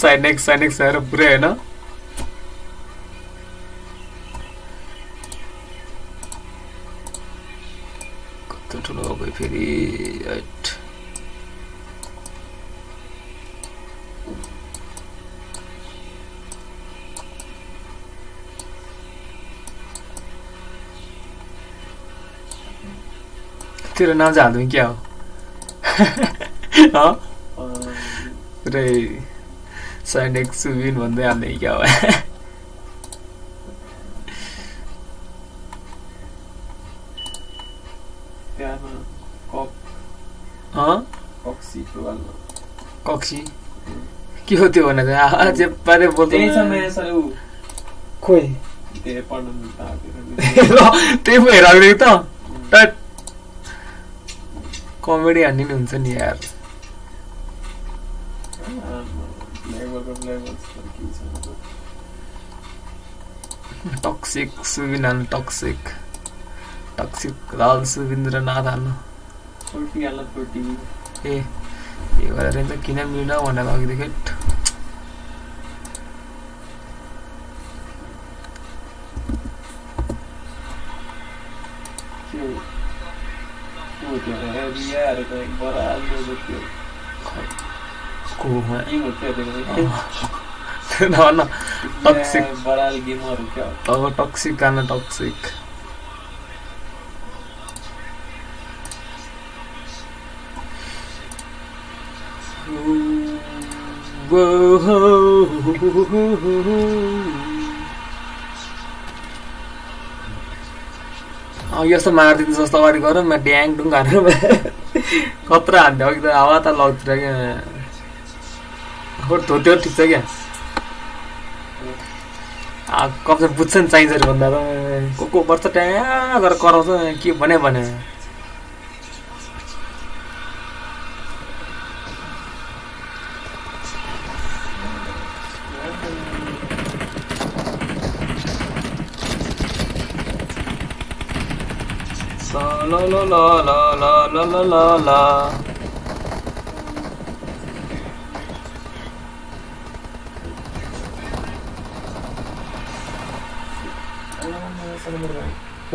Sine x sine x आएर पुरै होइन ना? ठुलो अब फेरि तेरो नाम चाहिँ क्या? हो? पुरै सैनिक सुबिन भन्दै हाल्ने क्या हो कक्सी के हो त्यो भने चाहिँ जे पारे बोल्दै खोइ त्यही पो हेरेको त कमेडी हान्ने नि हुन्छ नि यार ටොක්ස් විනන් ටොක්සික් ටක්සික් රාල්ස විඳරනාදන්න ඒ ඒවලරෙන්ද කිනම් විනා වඩවාගදකෙට් කෝහ නවන්න toxic. Moral gamer क्या होता toxic का ना toxic. Oh, ya sama arti itu sesuatu hari kau rumah dieng dong kan rumah kotoran deh waktu awal tak laut lagi kau tuh tuh tiga कम बुझ्छ नि चाहिन्छ अरे भन्दा त को को पर्छ ट्याँ गरेर कराउँछ के भने भने la la la la la la la la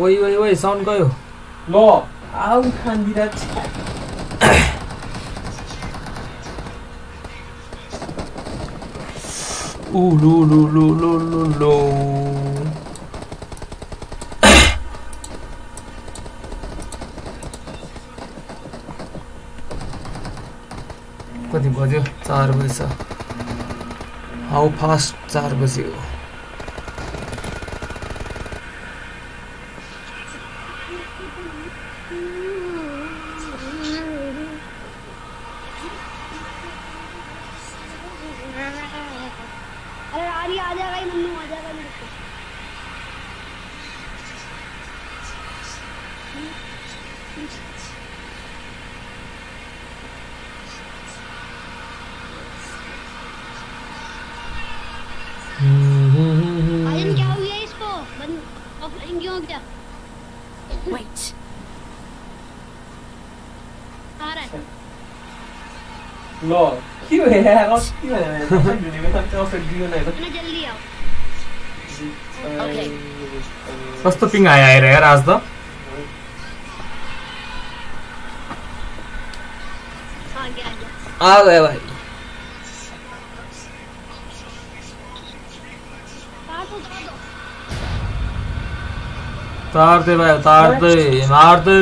ओइ ओइ ओइ साउन्ड गयो। ल। आउ ऊ लु लु लु लु लु लु। कति बज्यो? चार बजी हाउ फास्ट चार बजी हो Hmm. Wait. लो क्यों है यार और क्यों है समझ आज तो आ गयो भाइ तार दे भाइ तार दे मार दे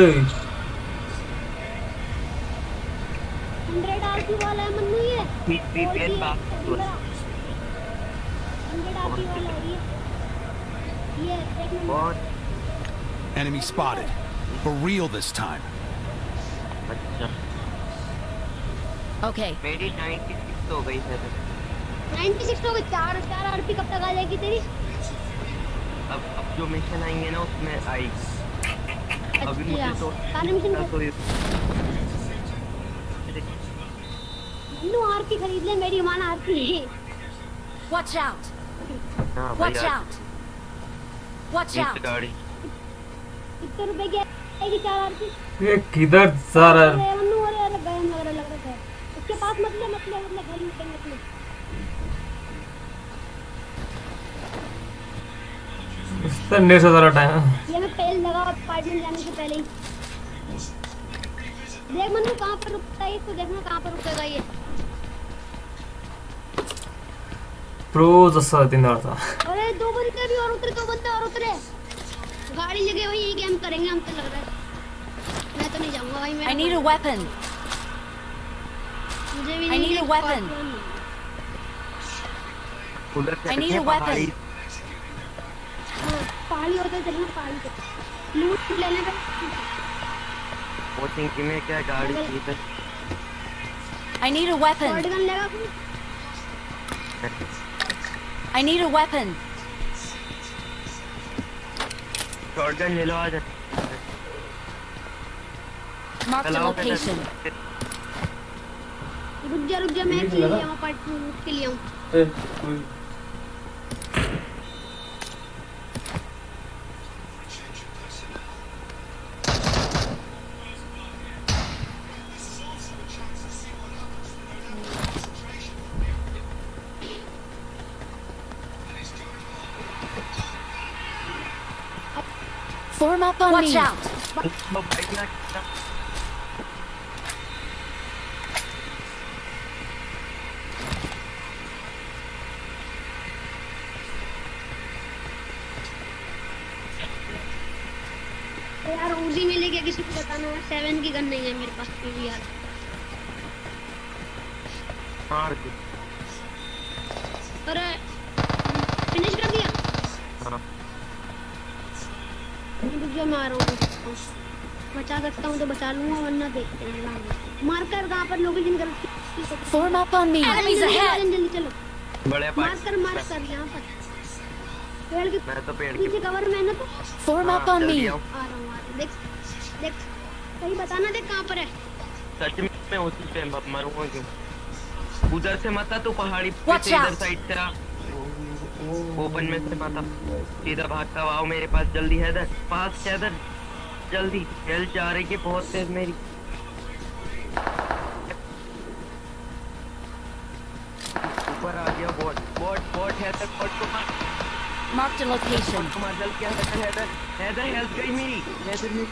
Enemy spotted. For real this time. Okay. मेरी 96 हो गई सर 96 तो चार चार आरपी कब तक आ जाएगी तेरी अब अब जो मिशन आएँगे ना उसमें आई अभी मुझे तो सारे मिशन तो नो आरपी खरीद ले मेरी मान आरपी Watch out. हाँ Watch out. Watch out. गाड़ी कितने रुपए की आएगी चार आरपी ये किधर सारा है पास मत ले मत ले मत ले घर में मत ले। संडे से सारा टाइम। ये मैं पहले लगा अपार्टमेंट जाने से पहले ही। देख मनु कहाँ पर रुकता है इसको देखना कहाँ पर रुकेगा ये। प्रो जसं तिनीहरू त अरे दो बंदे भी और उतरे दो बंदे और उतरे। गाड़ी लगे हुई यही गेम करेंगे हम तो लग रहा है। मैं तो नहीं जाऊँगा भाई मैं I need a weapon. मुझे भी I नहीं need a देख weapon. पाती हूँ। उधर I need चलते a weapon. पहाड़ी हाँ, पहाड़ी होते चलना पहाड़ी पे लूट लेने पे वो थिंकिंग में क्या गाड़ी थी तो I need a weapon. Shotgun लेगा कोई I need a weapon. Shotgun ले लो आज Marked a चलाओ location. रुक जा रुक जा मैं ये के लिए लगा? हूँ अपार्टमेंट लूट के लिए हूँ ए, कोई Form up on Watch me. out! किसी को बताना है? सेवन की गन नहीं है मेरे पास फिर भी यार। मार दी अरे फिनिश कर दिया? हाँ। रुक जा मैं आ रहा हूँ बचा सकता हूँ तो बचा लूँगा वरना देखते हैं आगे। मार कर कहाँ पर लोकेशन कर Form up on me. Enemies जल्दी, ahead! जल्दी जल्दी चलो। बड़े मार पास कर मार कर यहाँ पर। पेड़ के मैं तो पेड़ के पीछे कवर में है ना तो? Form up on me. आ रहा हूँ आ रहा हूँ। देख। देख सही बताना देख कहाँ पर है। सच में उसी पे मरूँगा क्यों? उधर से मत आ तू पहाड़ी पे से इधर साइड से ओपन में से मत सीधा भागता हुआ आओ मेरे पास जल्दी हैदर पास हैदर जल्दी हेल्थ जा रही है बहुत तेज मेरी। ऊपर आ गया bot bot bot Haider bot को मार। Marked a location. को मार जल्दी Haidar Haidar Heather, help me. Heather, me.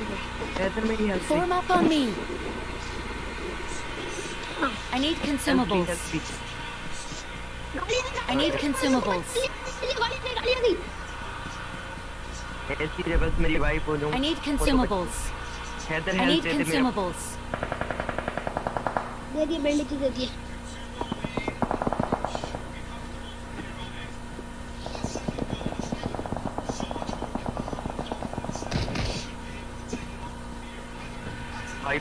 Heather, me. Help Form up on me. I need consumables. I need consumables. Oh I need consumables. I need consumables.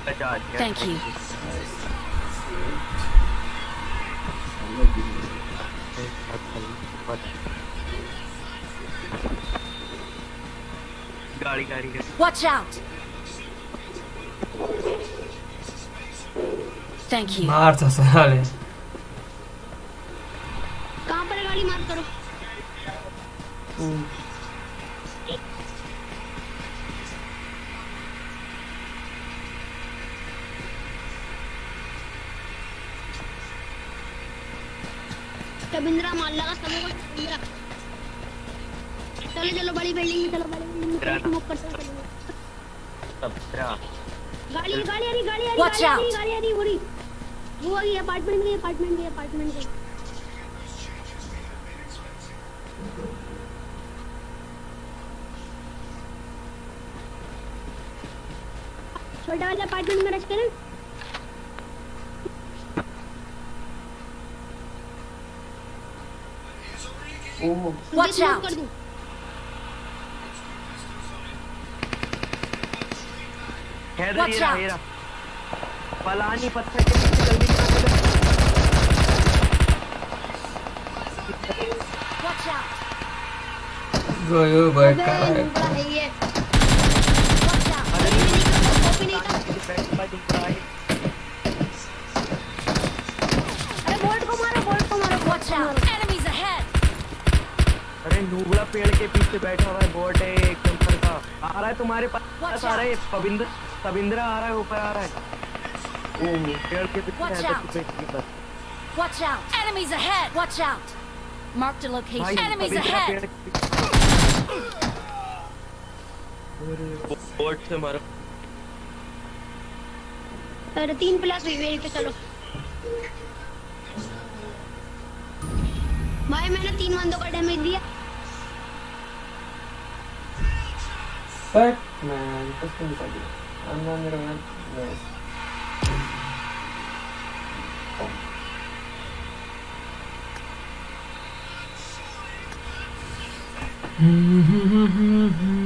Thank you. Watch out! Thank you. Marta sale. Can you spin it? Oh. Watch out! Watch out! Palani पत्थर के पीछे जल्दी Watch out! गयो भाई कहाँ है? Watch out! अरे bolt को मारो बोल्ट को मारो Watch out! Enemies ahead! अरे नूबड़ा पेड़ के पीछे बैठा हुआ है बोट है एक नंबर का आ रहा है तुम्हारे पास आ रहा है पविंद्र पविंद्रा आ रहा है ऊपर आ रहा है पेड़ के पीछे है out. तो पास Watch out! Enemies ahead! Watch out! Marked a location. Enemies ahead! बोट से मारो अरे तीन प्लस हुई मेरी तो चलो। भाई मैंने तीन बंदों का डैमेज दिया। मैन कुछ कर दिया। अन्ना मेरा मैन Mm-hmm.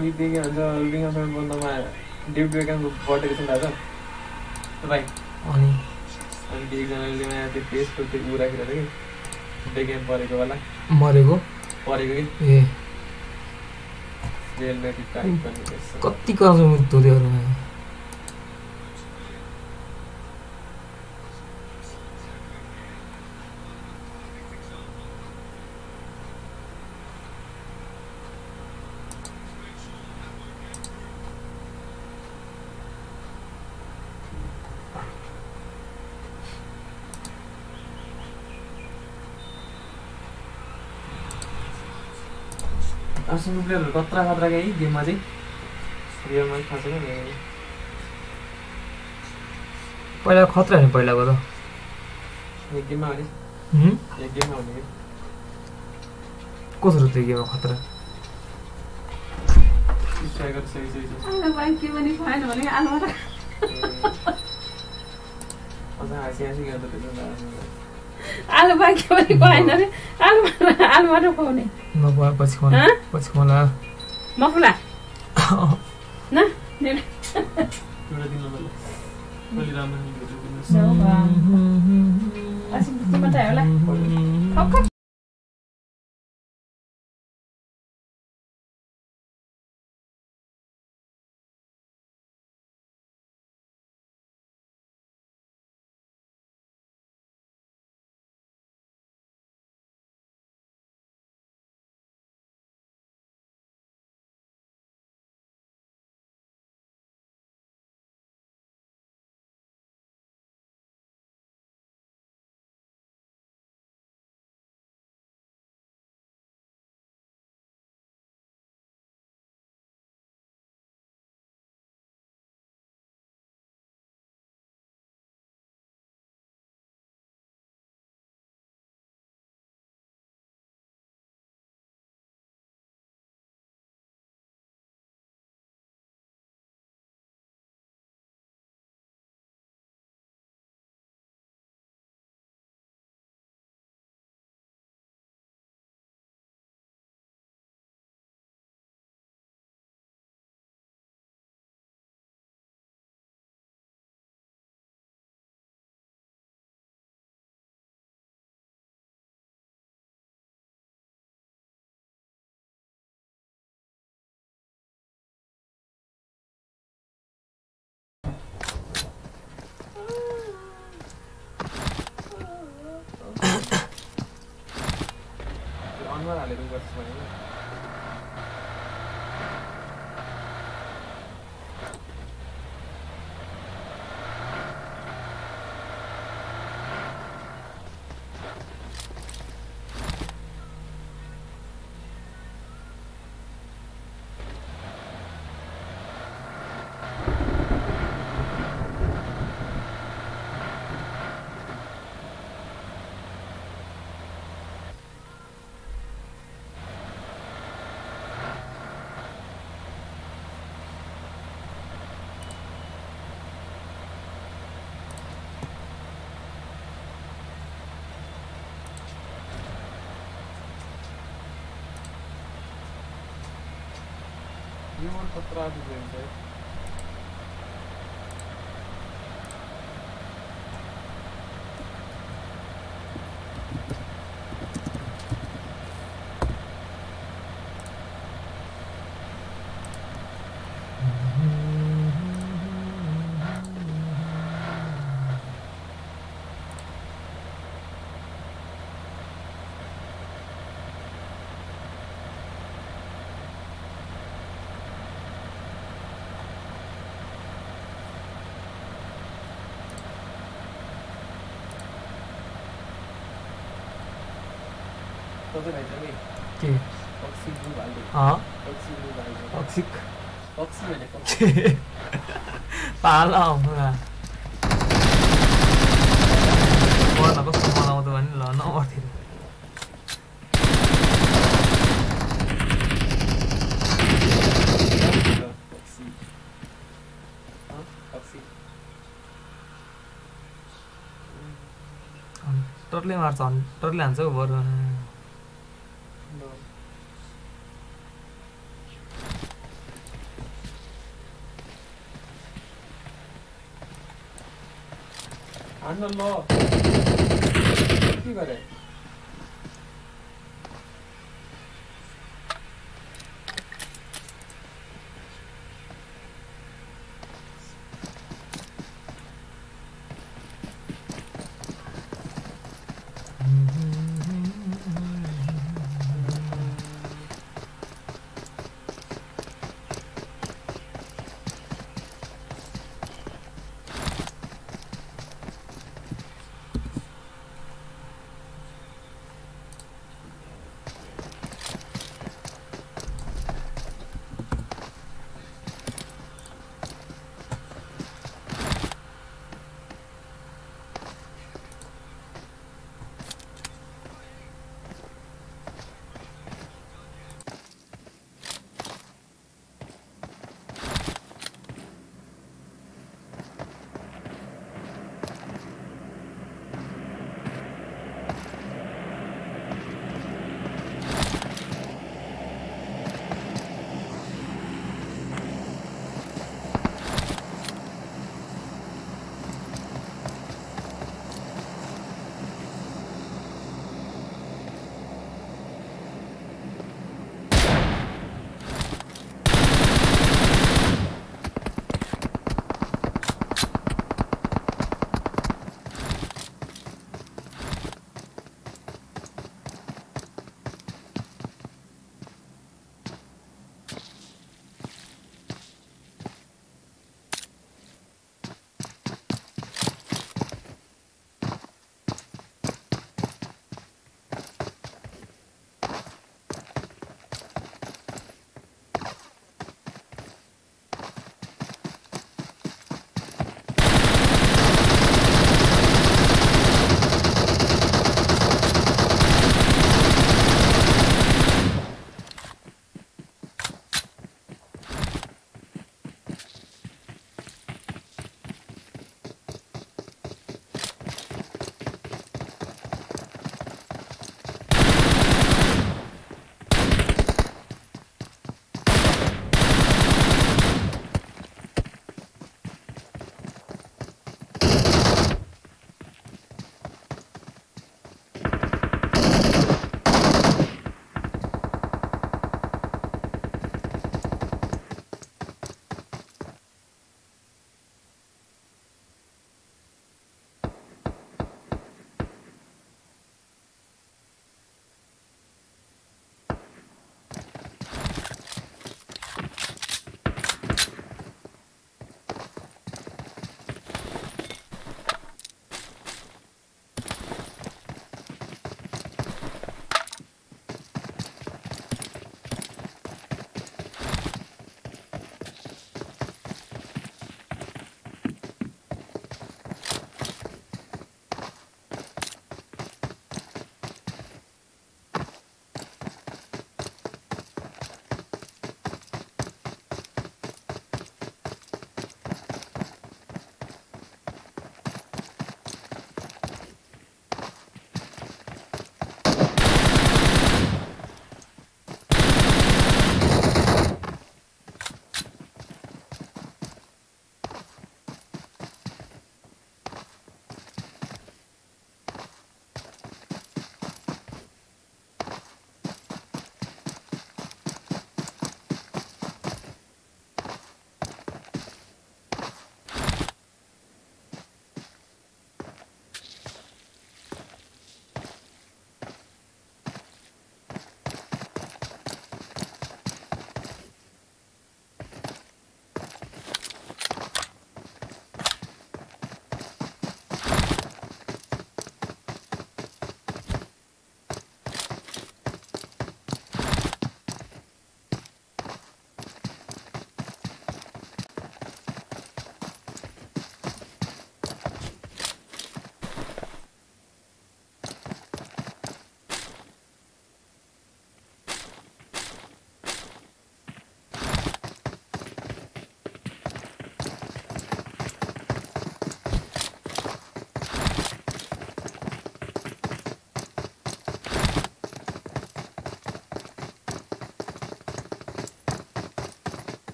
अघि त्यो के भन्छ रिङ अफ बन्दमा डेब्यु एकाउन्टको बटेको छ नि दादा भाइ। अनि? अनि त्यो एकजनाले नयाँ त्यो पेजको त्यो ऊ राखेर कि? बेगेम परेको वाला मरेको? परेको कि? ए। जेलमा। कति कराउँछ मुद्दो त्योहरूमा आर्सेनल प्लेयरहरू कत्रा खतरा क्या है गेममा चाहिँ रियलमा चाहिँ थाहा छैन नि। पहिला खतरा नि पहिलाको त एक गेममा हाले हुँ? एक गेममा हाल्ने कि कसरी त्यो गेममा खतरा आलु भाइ के पनि खुवाएन भने खुवाएन अरे आलुबाट खुवाउने। पछि खुवाउला? पछि खुवाउला। मफुला? न। अस्ति मात्रै होला। 我来领工资了。व्यूवर पत्रादि पाल आउनु कस्तो मनाउँदो भने ल नमर्थ्यो पक्सी हँ पक्सी टरले मार्छ अनि टरले हान्छ हौ बरु the law.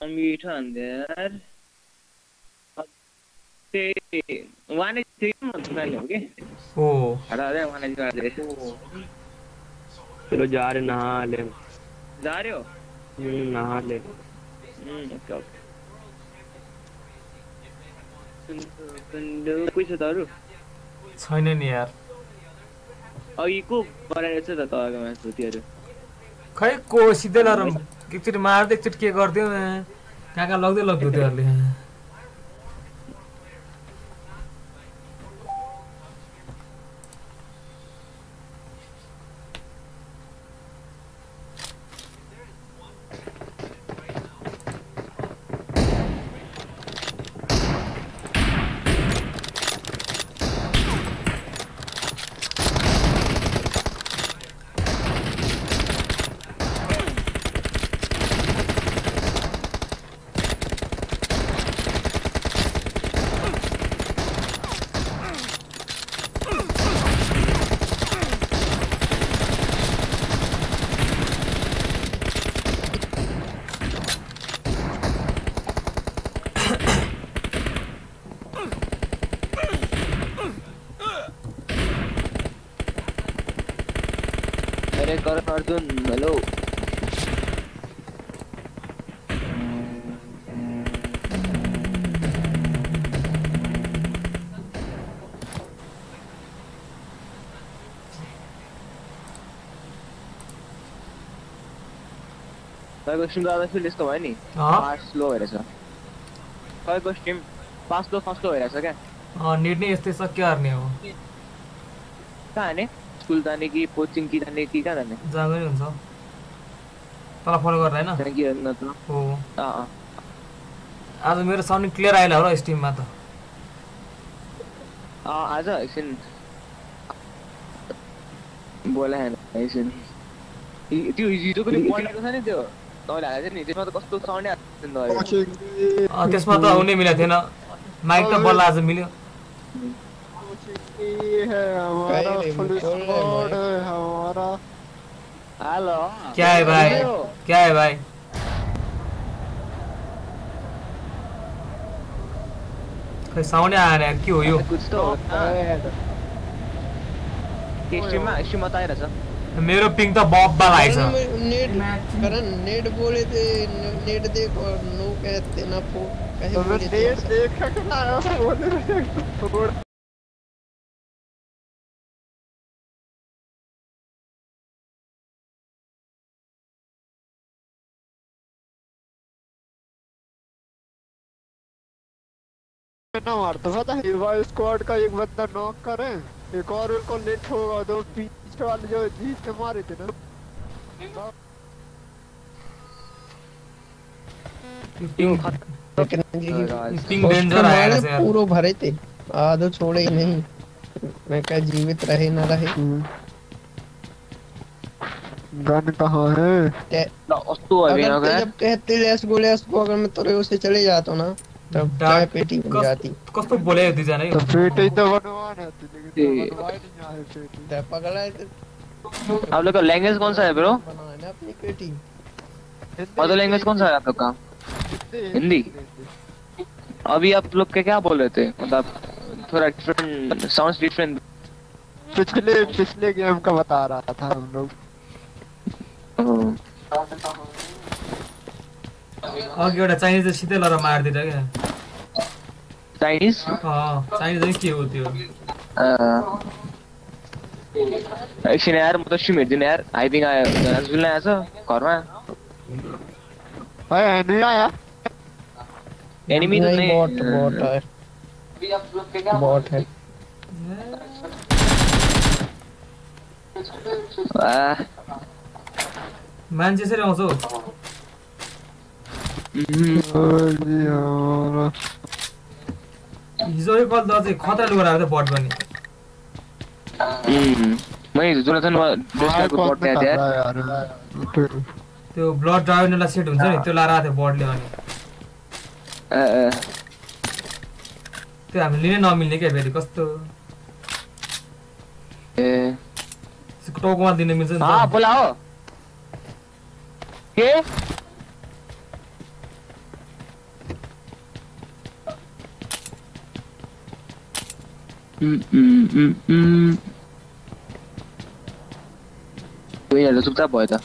मीठा अंदर ते वाने थी मत खाने हो के दे वाने का दे चलो जा रहे नहा ले जा रहे हो हम्म, नहा ले हम्म ओके ओके सुन कोही छ त अरू छैन नि यार अघि को गराएर छ त तपाईँको म्याच धुतीहरू खै को सिधै लर एकचोटि मार्दै एकचोटि के गरिदियो कहाँ कहाँ लग्दै लग्यो त्योहरूले अरे करण अर्जुन हेलो तपाईँको स्ट्रिम त फिल यस्तो भयो नि फास्ट स्लो भइरहेछ तपाईँको stream fast slow fast slow भइरहेछ क्या नेट नै यस्तै छ के गर्ने हो कहाँ जाने स्कुल जाने कि कोचिङ कि जाने कि कहाँ जाने जाँदै हुन्छ तँलाई फलो गरेर होइन हो आज मेरो साउन्ड क्लियर आएन हो र स्ट्रिममा त आज एकछिन बोला एकछिन हि- त्यो हिजोको बनाएको छ नि त्यो त्यसमा त कस्तो साउन्डै आएको थियो नि तपाईँको अँ, त्यसमा त हुनै मिलेको थिएन। माइक त बल्ल आज मिल्यो। हेलो। क्या है भाई क्या है भाई खै साउन्डै आएन यार के हो यो? मेरो पिङ त बब्बा लागेछ नेट करण नेट बोले थे नेट देख और नो कहते ना पो कहे तो बोले थे ऐसा? ना मारता पता है रिवाइव स्क्वाड का एक बंदा नॉक करे एक और उनको लेट होगा तो पीछे वाले जो जीत के मारे थे ना। पूरो भरे थे। आधो छोड़े ही नहीं। मैं क्या जीवित रहे ना रहे। गन कहाँ है? अगर ते क्या जब कहते लेस गो लेस गो अगर मैं तोरे उसे चले जाता ना तब चाय पेटी बन जाती। कस- कस्तो बोल्यो दुईजना तो यो। पेटे ही तो बनवाने थे लेकिन। तो नहीं पेटे। ते पगला है तो आप लोग का लैंग्वेज कौन सा है ब्रो पेटी मदर लैंग्वेज कौन सा है आप लोग का? हिंदी? अभी आप लोग के क्या बोल रहे थे? मतलब थोड़ा डिफरेंट साउंड्स डिफरेंट पिछले पिछले गेम का बता रहा था हम लोग। अघि एउटा चाइनिज सिधै लर मारिदिएर क्या? चाइनीज़ अँ चाइनिज चाहिँ के हो। त्यो एकछिन यार म त स्ट्रिम हेर्दिनँ यार हाइपिङ आयो। हस्पिटल आएछ घरमा। एनिमी त नहीं। नहीं बॉट बॉट है। बॉट है। आह, मान्छे यसरी आउँछ? हौ हम्म, हिजो यो कल त अझै खतरा लुगा थियो बट पनि। यार त्यो ब्लड ड्राइभरलाई सेट हुन्छ नि त्यो लाएर आएको थियो बडले अनि। त्यो हामीले लिनै नमिल्ने क्या फेरि कस्तो? ए। टाउकोमा दिन मिल्छ नि बोला हो। के? Queen này là chúng ta bỏ ta.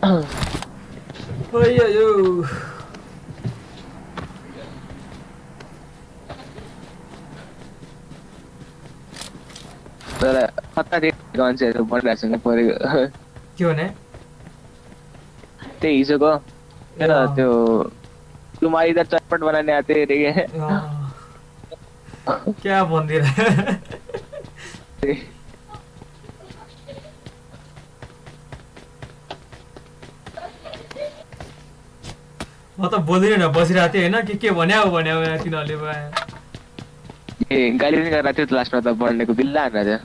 Ờ. Ôi giời ơi. Rồi, phát ra đi. Còn sẽ được bắt lại sẵn cái phần này. Chưa nè. क्या त त्यो तुम्हारी इधर चटपट बनाने आते रे क्या भनिदिएर म त बोल्दिनँ बसिरहेको थिएँ होइन के के भन्यो भन्यो तिनीहरूले ए गाली पनि गरेर थियो लास्टमा त पढ्नेको बिल्ला हानेर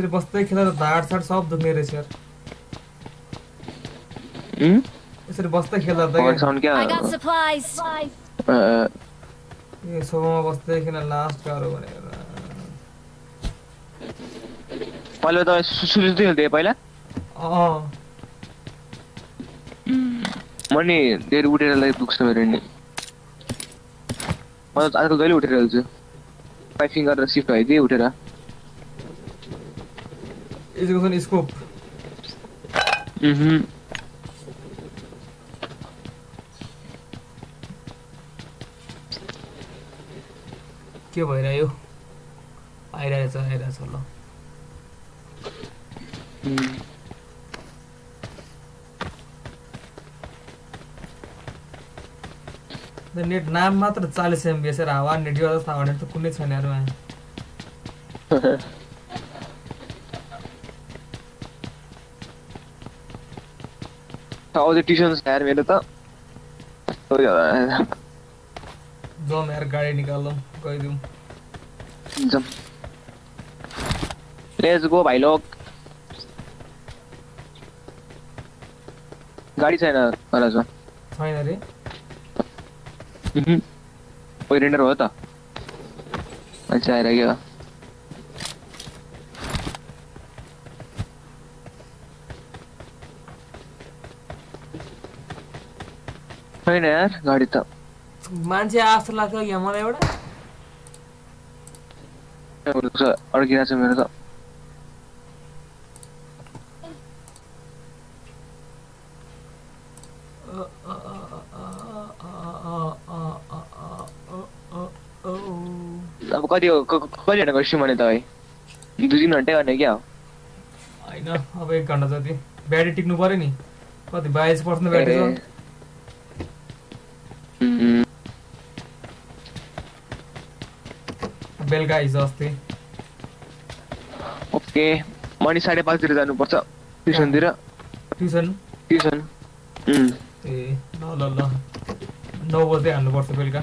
यसरी बस्दै खेल्दा त ढाड साड सब दुख्ने रहेछ यार यसरी बस्दै खेल्दा त ए सोफामा बस्दै किन लास्ट गाह्रो भनेर पहिला त सुलिँदै खेल्थेँ पहिला अँ म नि धेरै उठेर दुख्छ मेरो नि म त आजकल जहिले उठेर हाल्छु फाइभ फिङ्गर र सिफ्ट भइदिएँ उठेर एजुकेसन स्कोप के भइरह्यो आइरहेछ आइरहेछ ल नेट नाम मात्र चालिस एमबिएस हावा नेट हावा नेट त कुनै छैन थाउज़ेंड पॉलिटिशियंस यार मेरे तो।, तो हो जाता है। जो मेरे गाड़ी निकाल लो कोई दूँ। जम। लेट्स गो भाई लोग। गाडी चाहिए ना वाला जो महाराज ना रे ओइ रेन्डर हो? त अच्छा क्या? छैन यार गाडी त मान्छे आस्तो लाग्छ यहाँ मलाई एउटा अड्किरहेको छ मेरो त अब कति हो कति घन्टा गर्छु मैले तपाईँ दुई तिन घन्टै गर्ने क्या? हो होइन अब एक घन्टा जति। ब्याट्री टिक्नु पर्यो नि। कति बाइस पर्सेन्ट ब्याट्री छ हिजो अस्ति। ओके म नि साढे पाँचतिर जानुपर्छ। ट्युसनतिर ट्युसन ट्युसन ए ल ल ल। नौ बज्दै हाल्नुपर्छ बेलुका।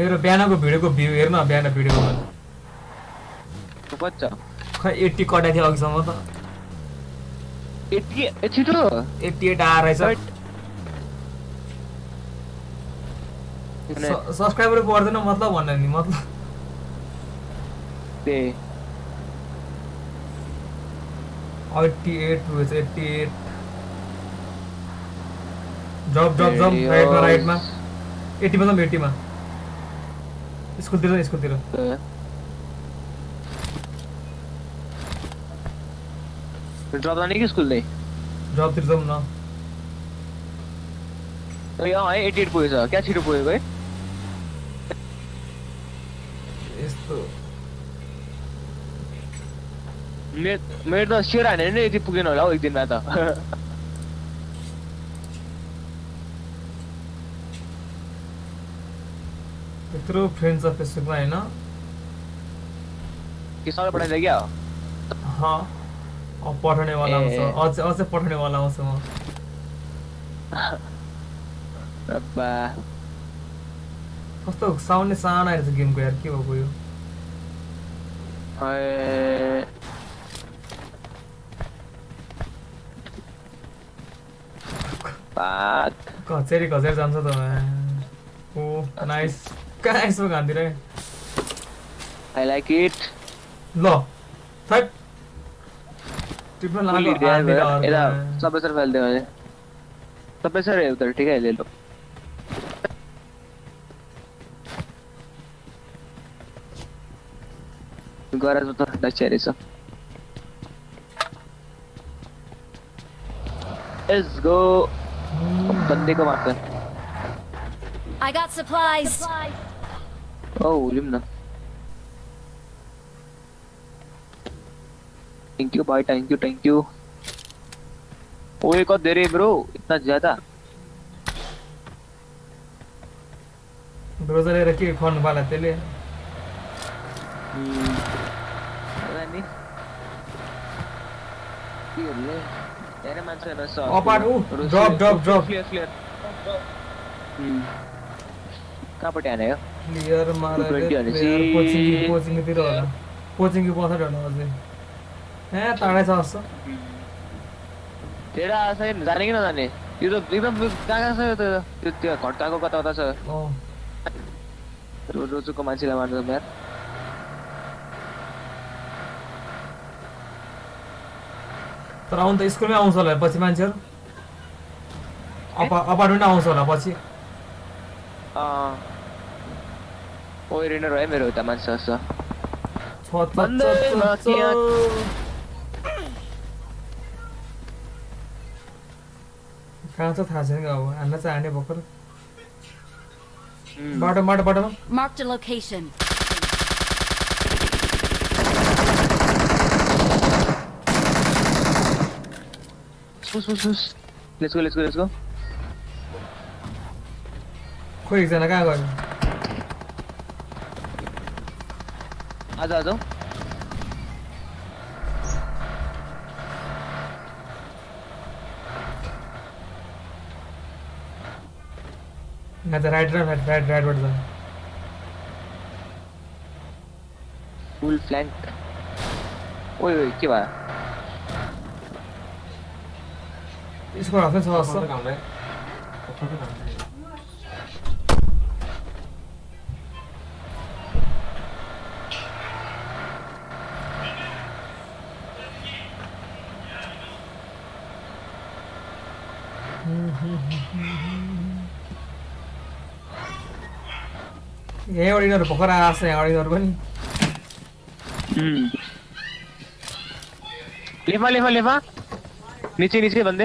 मेरो बिहानको भिडियोको भ्यू हेर्न बिहान छ खै एट्टी कटाएको थियो अघिसम्म त। एट्टी छिटो एट्टी एट आएर सब्सक्राइबर पर्दैन मतलब भन्ने नि मतलब। एट्टी एट रहेछ एट्टी एट। जब जब जब राइटमा राइटमा एटीमा जाउँ एटीमा स्कुलतिर स्कुलतिर ड्रप जाने कि स्कुल नै जबतिर जाउँ न यहाँ है एटी एट पुगेछ क्या छिटो पुगेको है यस्तो मेरो मेरो त सेयर हानेर नै यति पुगेन होला हौ एक दिनमा त यत्रो फ्रेन्ड्स छ फेसबुकमा होइन कि सबै पठाइदियो क्या हाँ अब पठाउने वाला ए। आउँछ अझै अझै पठाउने वाला आउँछु म कस्तो साउन्ड नै सानो आइरहेछ गेमको यार के भएको यो खचेरी खचेरी जान्छ त। ओ नाइस क्या ऐसे लगा दे रहे आई लाइक इट लो थक टिपना लगा लो आ सब सर फैल दे मुझे सब सर है उधर ठीक है ले लो गरज उतर ना चाहिए सर Let's go. बंदे को मारते हैं I got supplies. supplies. Oh, Limna. Thank you भाई थैंक यू थैंक यू वो एक और दे रहे ब्रो इतना ज़्यादा ब्रोजर ये रखी फ़ोन वाला तेले पता नहीं क्लियर ले तेरे मन से रस ओ पार ओ drop drop drop clear clear कहाँ पर आना है क्लियर मारेर 220 भनेपछि- player कोचिङ कोचिङतिर होला कोचिङको पछाडि होला अझै ए टाढै छ जस्तो तेरा छैन जाने कि नजाने यो त एकदम कहाँ कहाँ छ यो त त्यो त्यो घट्काको कता कता छ अँ रो रोचुको मान्छेलाई मार्छ यार तर आउनु त स्कुलमै आउँछ होला पछि मान्छेहरू अपा अपार्टमेन्ट आउँछ होला पछि अँ ओ रेनर है मेरो उता मान्छे छ। कहाँ छ थाहा छैन अब हान्न चाहिँ हाने भर्खर बाटो बाटो बाटोमा Marked a location. Push push push let's go let's go let's go खोइ एकजना कहाँ गयो आ जाओ आ जाओ That's the right, right, right, right, right, right. Full flank. Oi, oi, क्या बात? इसको ऑफ़िस हॉस्टल काम है। ऑफ़िस काम है। यहीँबाट यिनीहरू भर्खर आएको छ यहाँबाट यिनीहरू पनि हम्म। लेफा लेफा लेफा नीचे नीचे बंदे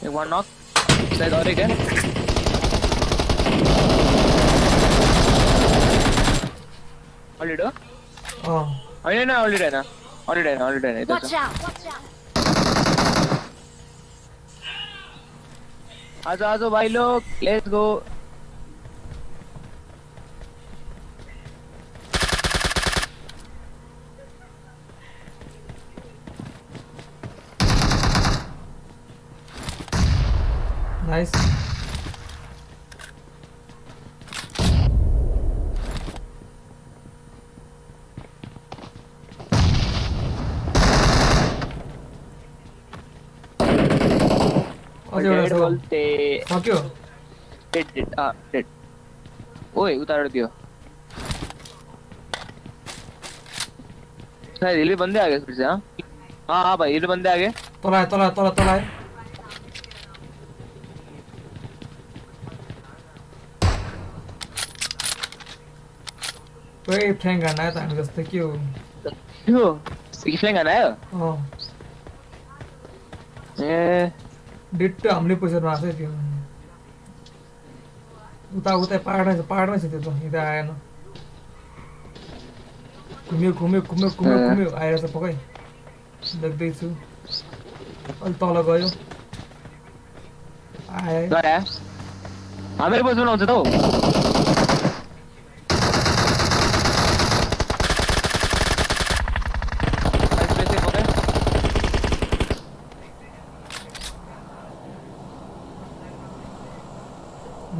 एक वन नॉक शायद और एक है ऑलरेडी अँ होइन ना ऑलरेडी है ना ऑलरेडी है ना ऑलरेडी है इधर आजो आजो भाई लोग लेट्स गो નોક્યો ડેડ ડેડ આ ડેડ ઓય ઉતારી દો शायद रेलवे बंदे आ गए फिर से हाँ? हाँ हाँ भाई रेलवे बंदे आ गए। तोला है तोला तोला तोला है वो तो ये फ्लैंग आना है तान कस्ते क्यों? क्यों? ये फ्लैंग आना है। हाँ। ओ ए। डिट्टे हमने पूछा ना से क्यों? उता उता पाहाडमै छ पाहाडमै छ त्यो त यता आएन घुम्यो घुम्यो घुम्यो घुम्यो घुम्यो आएर छ पक्कै देख्दैछु अलि तल गयो आयो हामीहरू पोस्ट बनाउँछ त हौ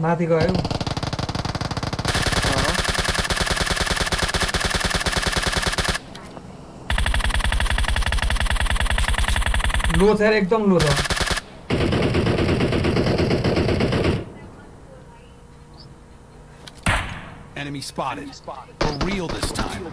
माथि गयो अँ। लो छ यार एकदम लो छ Enemy spotted. For real this time.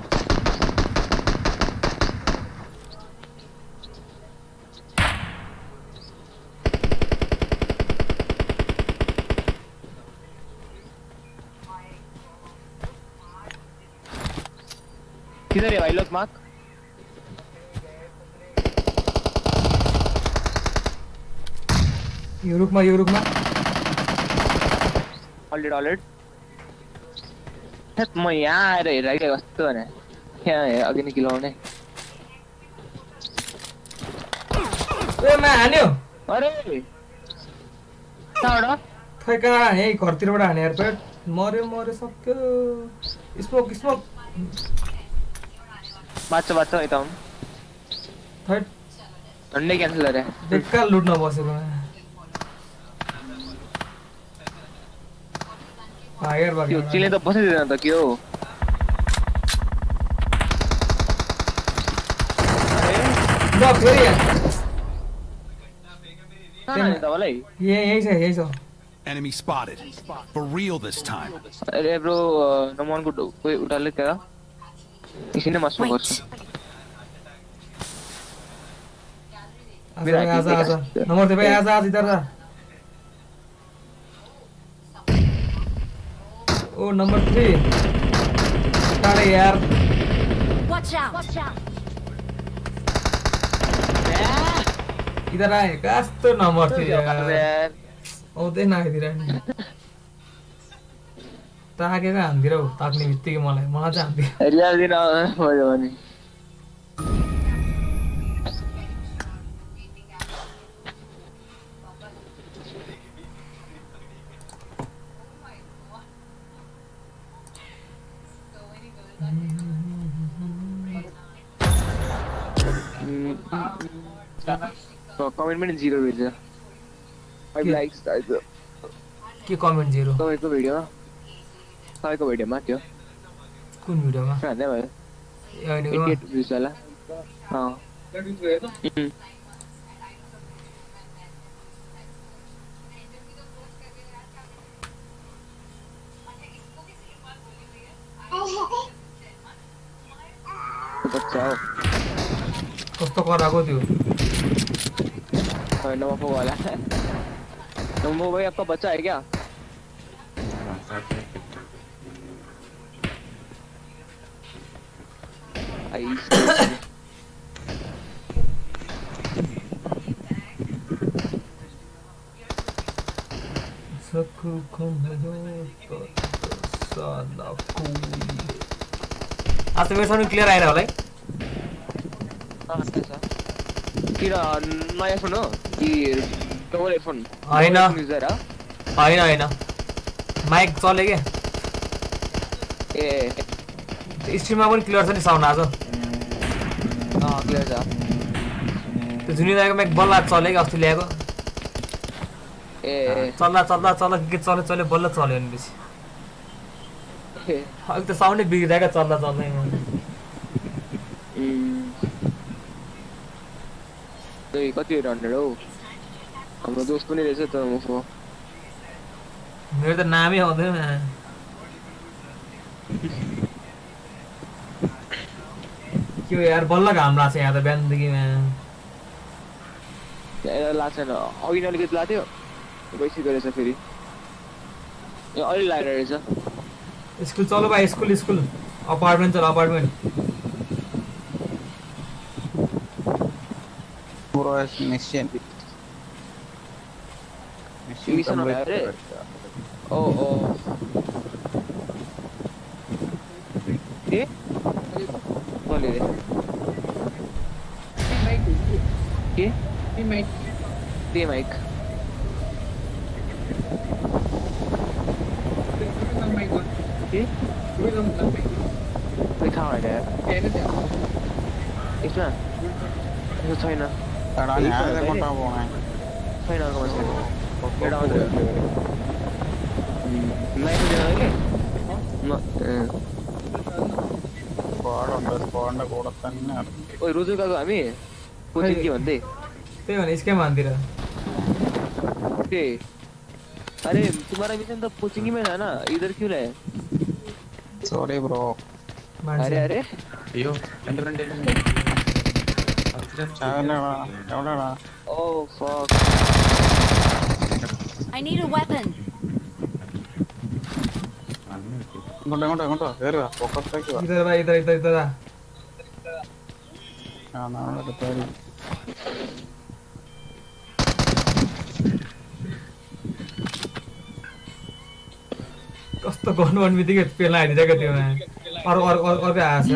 किधर है भाई लोग मार्क ये रुक मार ये रुक मार ऑल इट हेप मैं यार ये रह गया वस्तु ने क्या है अग्नि ने ए मैं हान्यो अरे साडा खै का हे बड़ा हाने यार पेट मर्यो सब सक्यो स्मोक स्मोक बचो बचो एकदम थर्ड। अंडे कैंसिल हो रहे हैं। देख दिक्कत लूटना पॉसिबल है। फायर बाकी क्यों चिले तो पसंद देना था क्यों? दो फिर ये। तो ये यही से यही से। Enemy spotted. For real this time. अरे ब्रो नमन को कोई उठा ले क्या किसी ने मसू कर आजा आजा आजा नमर दे भाई आजा आजा इधर आ ओ नंबर 3 अरे यार वॉच आउट वॉच आउट इधर आए काश तो नंबर 3 यार ओ दे ना इधर ताकेको हान्दिर हौ ताक्ने बित्तिकै मलाई मलाई चाहिँ भने कमेन्ट पनि जिरो भेट्छ फाइभ के? लाइक्स के कमेन्ट जिरो तपाईँको भिडियोमा तपाईँको भिडियोमा त्यो कुन भिडियोमा खाँदै भयो ए, अहिलेको एट्टी एट भ्युज होला अँ उम्. बच्चा हो कस्तो कराएको त्यो और नमो वाला नमो भाई आपका बच्चा है क्या I Saku kumero sana kuli. आज तो मेरे सामने क्लियर आया ना वाले। किरा नया फ़ोन हो कि डबल आई ना आई ना। माइक चलेगा। तो ए। स्ट्रीम में अपन क्लियर से नहीं साउंड आ जाओ। त्यो जुनी दाइको माइक बल्ल चल्यो क्या अस्ति ल्याएको? ए चल्दा चल्दा चल्दा के के चल्यो चल्यो बल्ल चल्यो नि बेसी ए। अलिक त साउन्डै बिग्रिरहेको चल्दा चल्दै कति हन्ड्रेड हौ? हाम्रो दोस्त पनि रहेछ त मुफो मेरो त नामै आउँदैन। के हो यार बल्ल घाम लाग्छ यहाँ त बिहानदेखिमा। लाग्छ छैन अघि नै अलिकति लाग्थ्यो। गइसक्यो रहेछ फेरि। ए अहिले लागेर रहेछ। स्कुल चलो भाइ स्कुल स्कुल। अपार्टमेन्ट चल apartment. Bro has đi. Đi Kia Remake Remake Kia Tôi thao này đẹp. Ít chưa Tôi xoay nữa Tao đó nhả cái con bao này. Xoay nữa còn xoay Cái đó được Lấy cái đấy Nó Ừ. സ്ക്വാഡുണ്ട് സ്ക്വാഡിന്റെ കൂടെ തന്നെ ओ रोजु गएको हामी coaching के भन्दै त्यही भने scam हान्तिर के अरे तुम्हारा मिशन तो कोचिंग में था ना इधर क्यों लाए സോറി ബ്രോ अरे अरे അയ്യോ എന്റെ ഫ്രണ്ട് എവിടെടാ oh fuck I need a weapon. ഇങ്ങോട്ടോ ഇങ്ങോട്ടോ ഇങ്ങോട്ടോ കേറുക ഫോക്കസിലേക്ക് വാ इधर भाइ इधर इधर इधर आ ആ നാളെ എടുത്താലും कस्तो गर्नु भन्ने बित्तिकै पेला हालिदिएको थियो अर्को अर्को अर्को अर्कै आएछ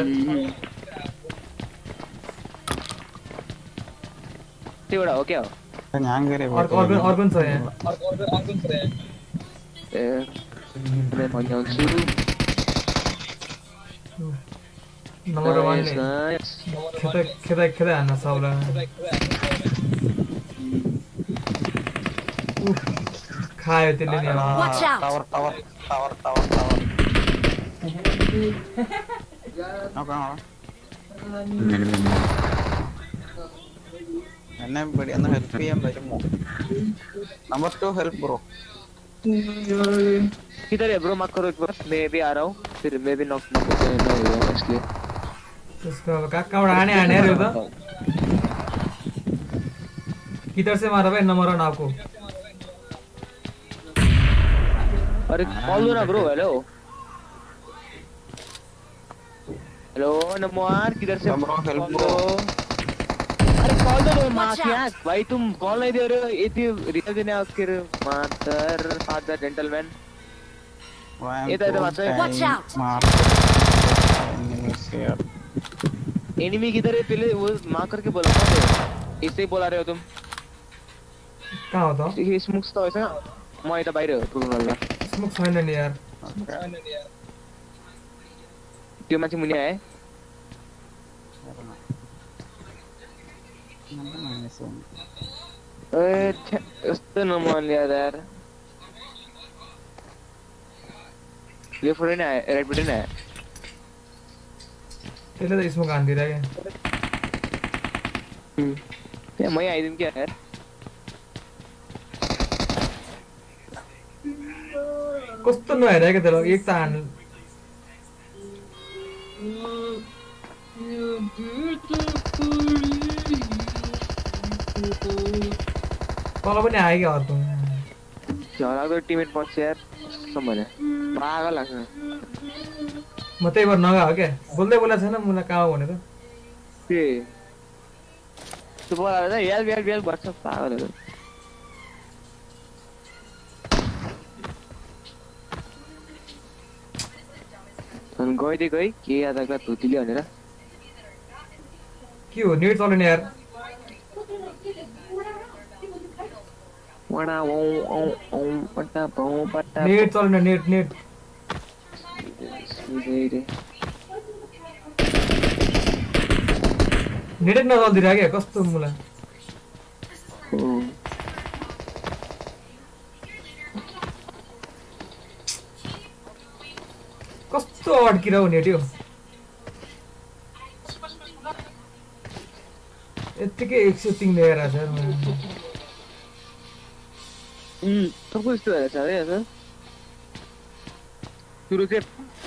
त्योबाट हो क्या हो ഞാൻ കയറി अर्को अर्को अर्को पनि छ यहाँ ए मैं भन्याउँछु नम्बर वान Nice, nice. खेतै खेतै खेतै हान्न सबलाई उफ, खायो त्यसले नि अब। Watch out. Tower tower tower tower tower നോക്കാം എന്നെ പേടി ഒന്ന് ഹെൽപ്പ് ചെയ്യാൻ പറ്റുമോ നമ്പർ ടു ഹെൽപ്പ് ബ്രോ किधर है ब्रो मत करो एक बार मैं भी आ रहा हूँ फिर मैं भी नॉक नॉक नहीं होगा इसलिए किधर से मारा भाई नंबर वन आपको अरे कॉल दो ना ब्रो हेलो हेलो नमोर किधर से. दो। अरे कॉल दो माफिया out. भाई तुम कॉल नहीं दे रहे हो इतनी रियल देने आओ फिर मदर फादर जेंटलमैन ये तो बात है। Watch out. एनिमी किधर है? पहले वो मार करके बोलो तो। इसे ही बोला रहे हो तुम। कहाँ हो तो? ये स्मोक्स तो ऐसा मैं इधर बाहर हूँ तुम वाला स्मोक्स है ना यार। क्यों मैं मुझे आए यार। ये है है। त्यसले त स्मोक हानिदिएर क्या मै आइदिउँ क्या यार कस्तो नहेर क्या त्यसलाई एक त हान्नु तल पनि आयो क्या अर्को झलाको टिमेट पर्छ यार कस्तो भने पागल लाग्छ म त्यही भएर नगा हो क्या। बोल्दै बोला छैन मलाई कहाँ हो भनेर के त्यो बोलाएर चाहिँ याल ब्याल ब्याल भर्छ पागलहरू अनि गइदिए गइ के याद आएको धुतीले भनेर। के हो नेट चलेन यार। नेट चलेन नेट नेट। सुदै रे नेटै नचल्दिरह क्या कस्तो मुला कस्तो अड्किरह हौ नेट यो यत्तिकै एक सय तिन लिएर छ यस्तो भएर छ है सर सुरु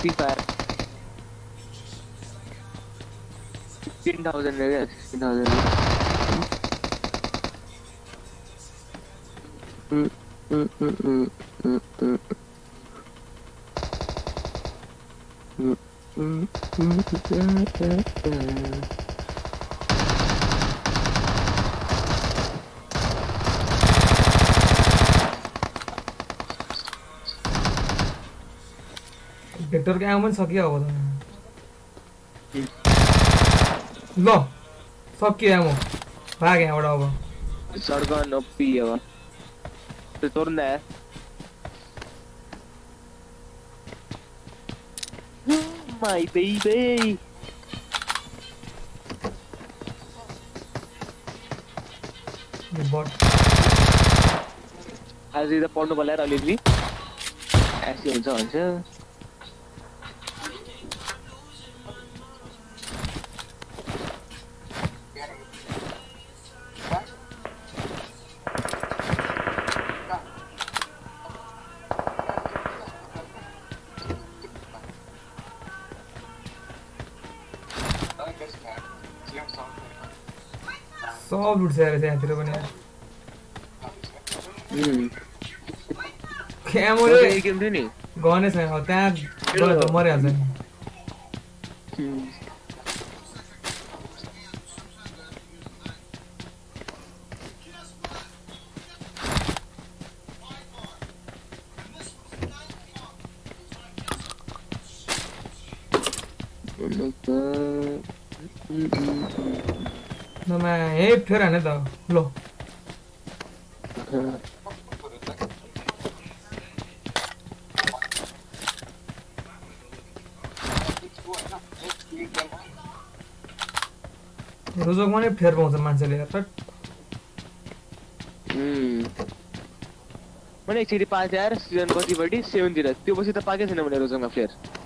Free Fire. 15,000 yes, 15,000. Mm, mm, mm, mm, mm, mm. Mm, mm, mm. Sector के आउमन सकिया हो त ल सकिया म भाग यहाँबाट अब सर्ग नप्पी अब त्यो तोर्न my baby. The bot. आज इधर पढ्नु पर्ला र अलिअलि एसी हुन्छ भन्छ सब लुट्छ रहेछ यहाँतिर पनि यार एउटा क्यामोले गेम थियो नि गनै छैन अब त्यहाँ गयो त मरिहाल्छ नि फेर हाने त ल रोजकमा नै फेर पाउँछ मान्छेले टट मैले एकचोटि पाएको थिएँ सिजन कतिपट्टि सेभेनतिर त्यो पछि त पाएकै छैन मैले रोजङमा फ्लेयर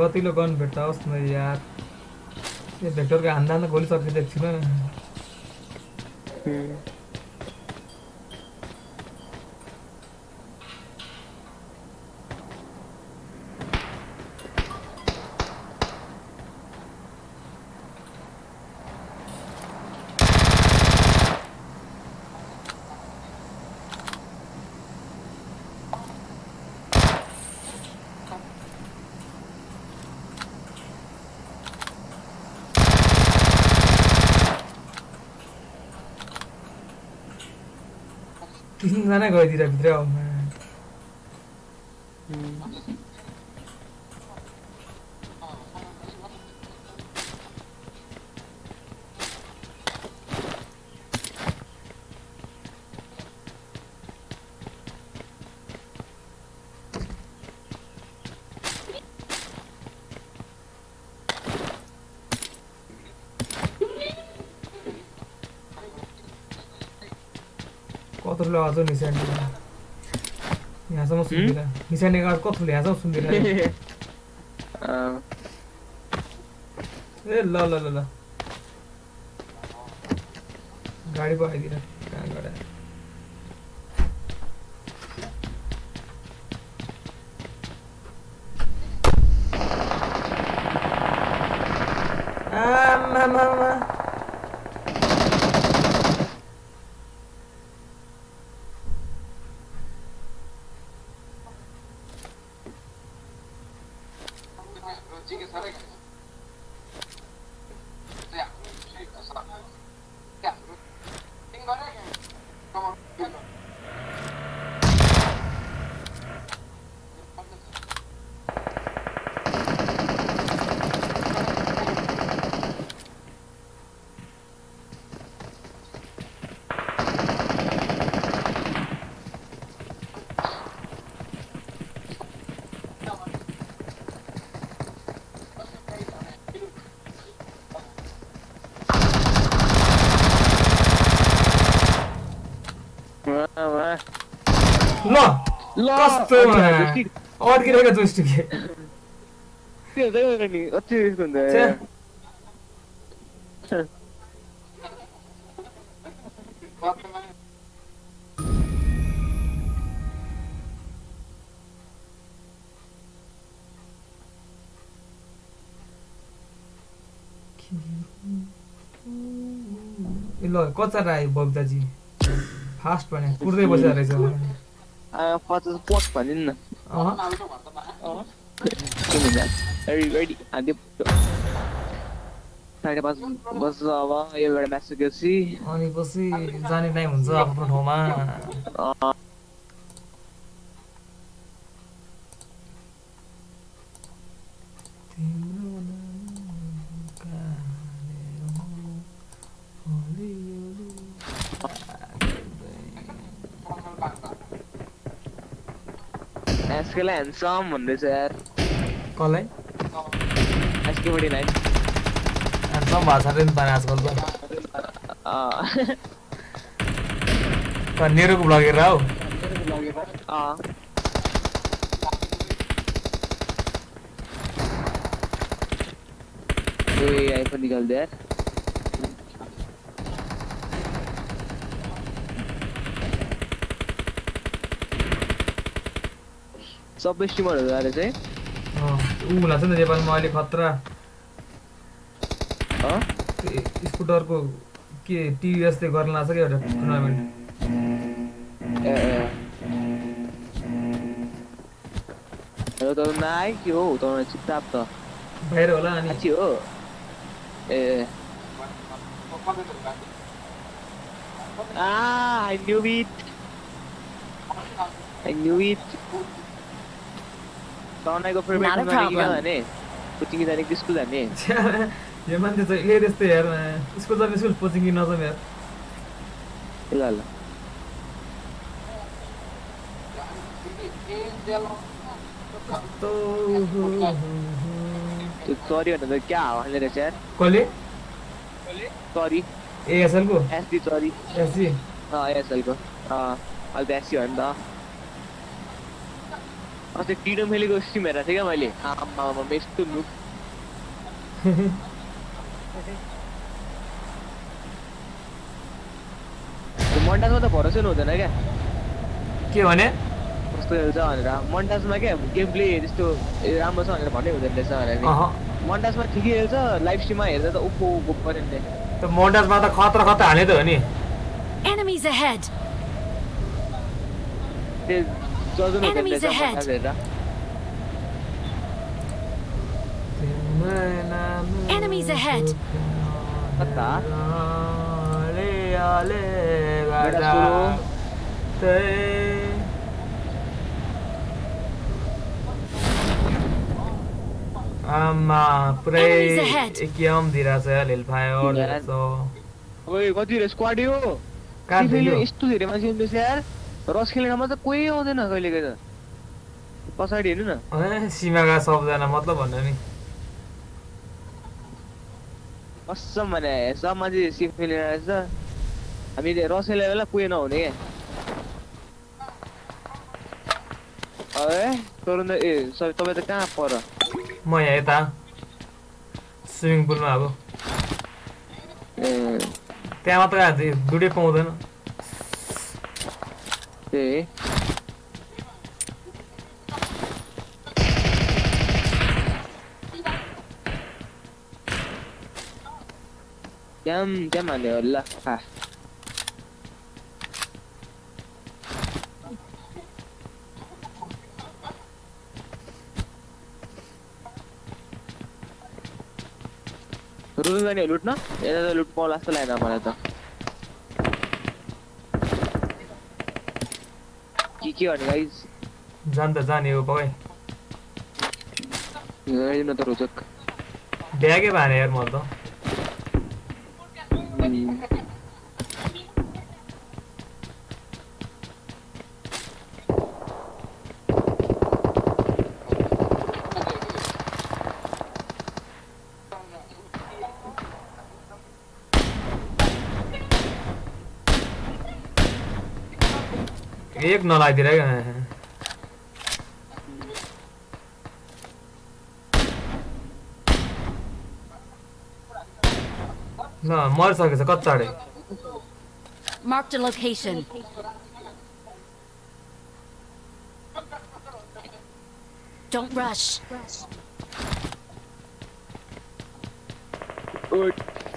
गतिलो गन भेट्दा होस् न यार। यो भेक्टरको हान्दा हान्दा गोली सकिदिएको छैन नै गरिदिएर भित्र आउनु कत्रोले आवाज हो निसान्ने यहाँसम्म सुन्दिनँ निसान्ने आवाज कत्रोले यहाँसम्म सुन्दिनँ ए ल ल ल ल गाडी पो లాస్ట్ వాడు గిరేగా చూసి వచ్చి తీసుకుంది ल कता आयो बग्दाजी फास्ट भने कुर्दै बसेर रहेछ पट भनिदिनु साढे पाँच बज्छ अब यो एउटा म्याच सकेपछि अनि पछि जाने टाइम हुन्छ आफ्नो ठाउँमा කියලා handsome වන්ද සර් කොලයි SK49 handsome වාසරෙන් පනාස් කොල්බ ආ කන්නේරු බ්ලොගර් රාව ආ ये आईफोन निकाल दे यार सबै स्ट्रिमरहरू आएर चाहिँ ऊ लाग्छ नि नेपालमा अहिले खतरा? त्यो स्कुटरको के टिभिएसले गर्न लाग्छ कि एउटा टुर्नामेन्ट ए ए। हेलो त नआयो के हो? त त। बाहिर होला अनि हो। ए Ah, I knew it. I knew it. फेरि Not a जाने कि problem. जाने। कोचिङ जाने कि स्कुल जाने? यो मान्छे चाहिँ ले त्यस्तै हेर स्कुल जाने स्कुल कोचिङ कि नजाने यार। ल ल। त्यो भन्दा क्या हावा रहेछ यार? कसले? सरी। एएसएलको? SD sorry. एसजी? अँ एसएलको अँ अहिले त एससी हो नि त। अस्ति टिडो मेलेको? स्ट्रिम हेरेको थिएँ क्या मैले आमा यस्तो लुक मन्टाजमा त भरोसै हुँदैन क्या? के भने कस्तो खेल्छ भनेर मन्टाजमा क्या? गेम प्ले त्यस्तो राम्रो छ भनेर भन्नै हुँदैन रहेछ भनेर मन्टाजमा ठिकै खेल्छ लाइभ स्ट्रिममा हेर्दा त उफो बुक पऱ्यो नि त मोन्टाजमा त खतरा खतरा हाल्ने त हो नि Enemies ahead. Enemies ahead. Mata. Ale ale gada. Te. Amma, pray. Ikiam dira se alil bhai aur so. Oye, kati squad yo. Kya dilo? Isto dira masi unde se yaar. रस खेल्ने ठाउँमा त कोही आउँदैन कहिलेकाहीँ त। पछाडि हेर्नु न। सीमाका सबजना मतलब भन्नु नि। कसम भने सब मान्छे सिफ खेलेर रहेछ। हामी रस खेल्ने बेला कोही नहुने क्या अरे तरुण त ए सरी तपाईँ त कहाँ पर? म यहाँ यता। स्विमिङ पुलमा अब। ए। त्यहाँ मात्र दुइटै पाउँदैन। ए त्यहाँ त्यहाँ हाल्ने हो ल खा रुल गर्ने हो लुट्न यता त लुट पाउला जस्तो लागेन मलाई त के के भने गाइज जान त जाने हो पकाइ हेरिदिनु त रोचक ब्यागै भाने यार म त Perfect knowledge, right? Yeah. No, more so, it's a cut side. Marked a location. Don't rush.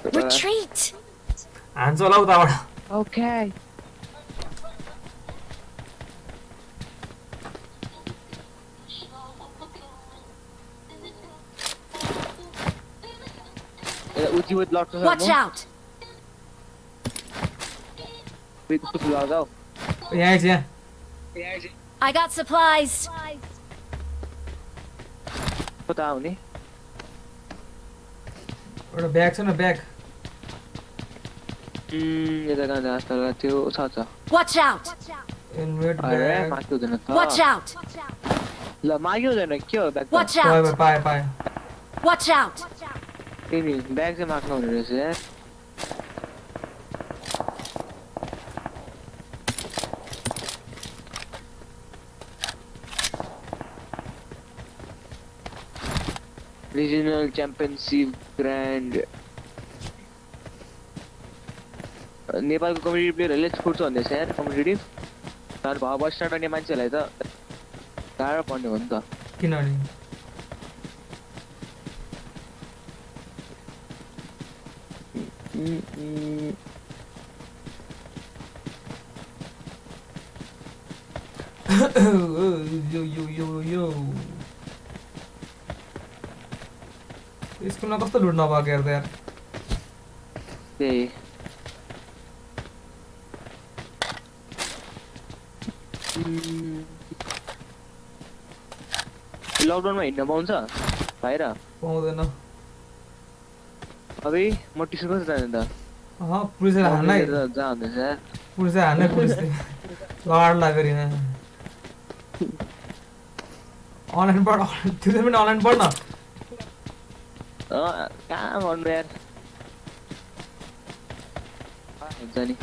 Retreat. Hands all out. that. Okay. Watch mo. out! Wait, gusto sila daw. Yeah, yeah. I got supplies. Put down, eh? Or the bags on the back. Hmm, Yeah, na. Watch out! Invert bag. Alright, mayo. Watch out! Watch out! Watch out! Bilmiyorum. Belki makna oluruz ya. Regional Championship Grand नेपालको community प्लेयरहरूले छुट्छ भन्दैछ यहाँ community तर भाव बस्टाबाट मान्छेहरूलाई त गाह्रो पर्ने हो नि त किनभने यो यो यो यो स्कुलमा कस्तो लुट नभएको हेर्दा यार। त्यही लकडाउनमा हिँड्न पाउँछ बाहिर पाउँदैन अबे म टिसर्ट कस्तो जाने त पुलिसले हान्नै पुलिसले हान्नै पुलिसले लड लागेर अनलाइन पढ त्यो पनि अनलाइन पढ्न अँ, कहाँ गर्नु यार हुन्छ नि?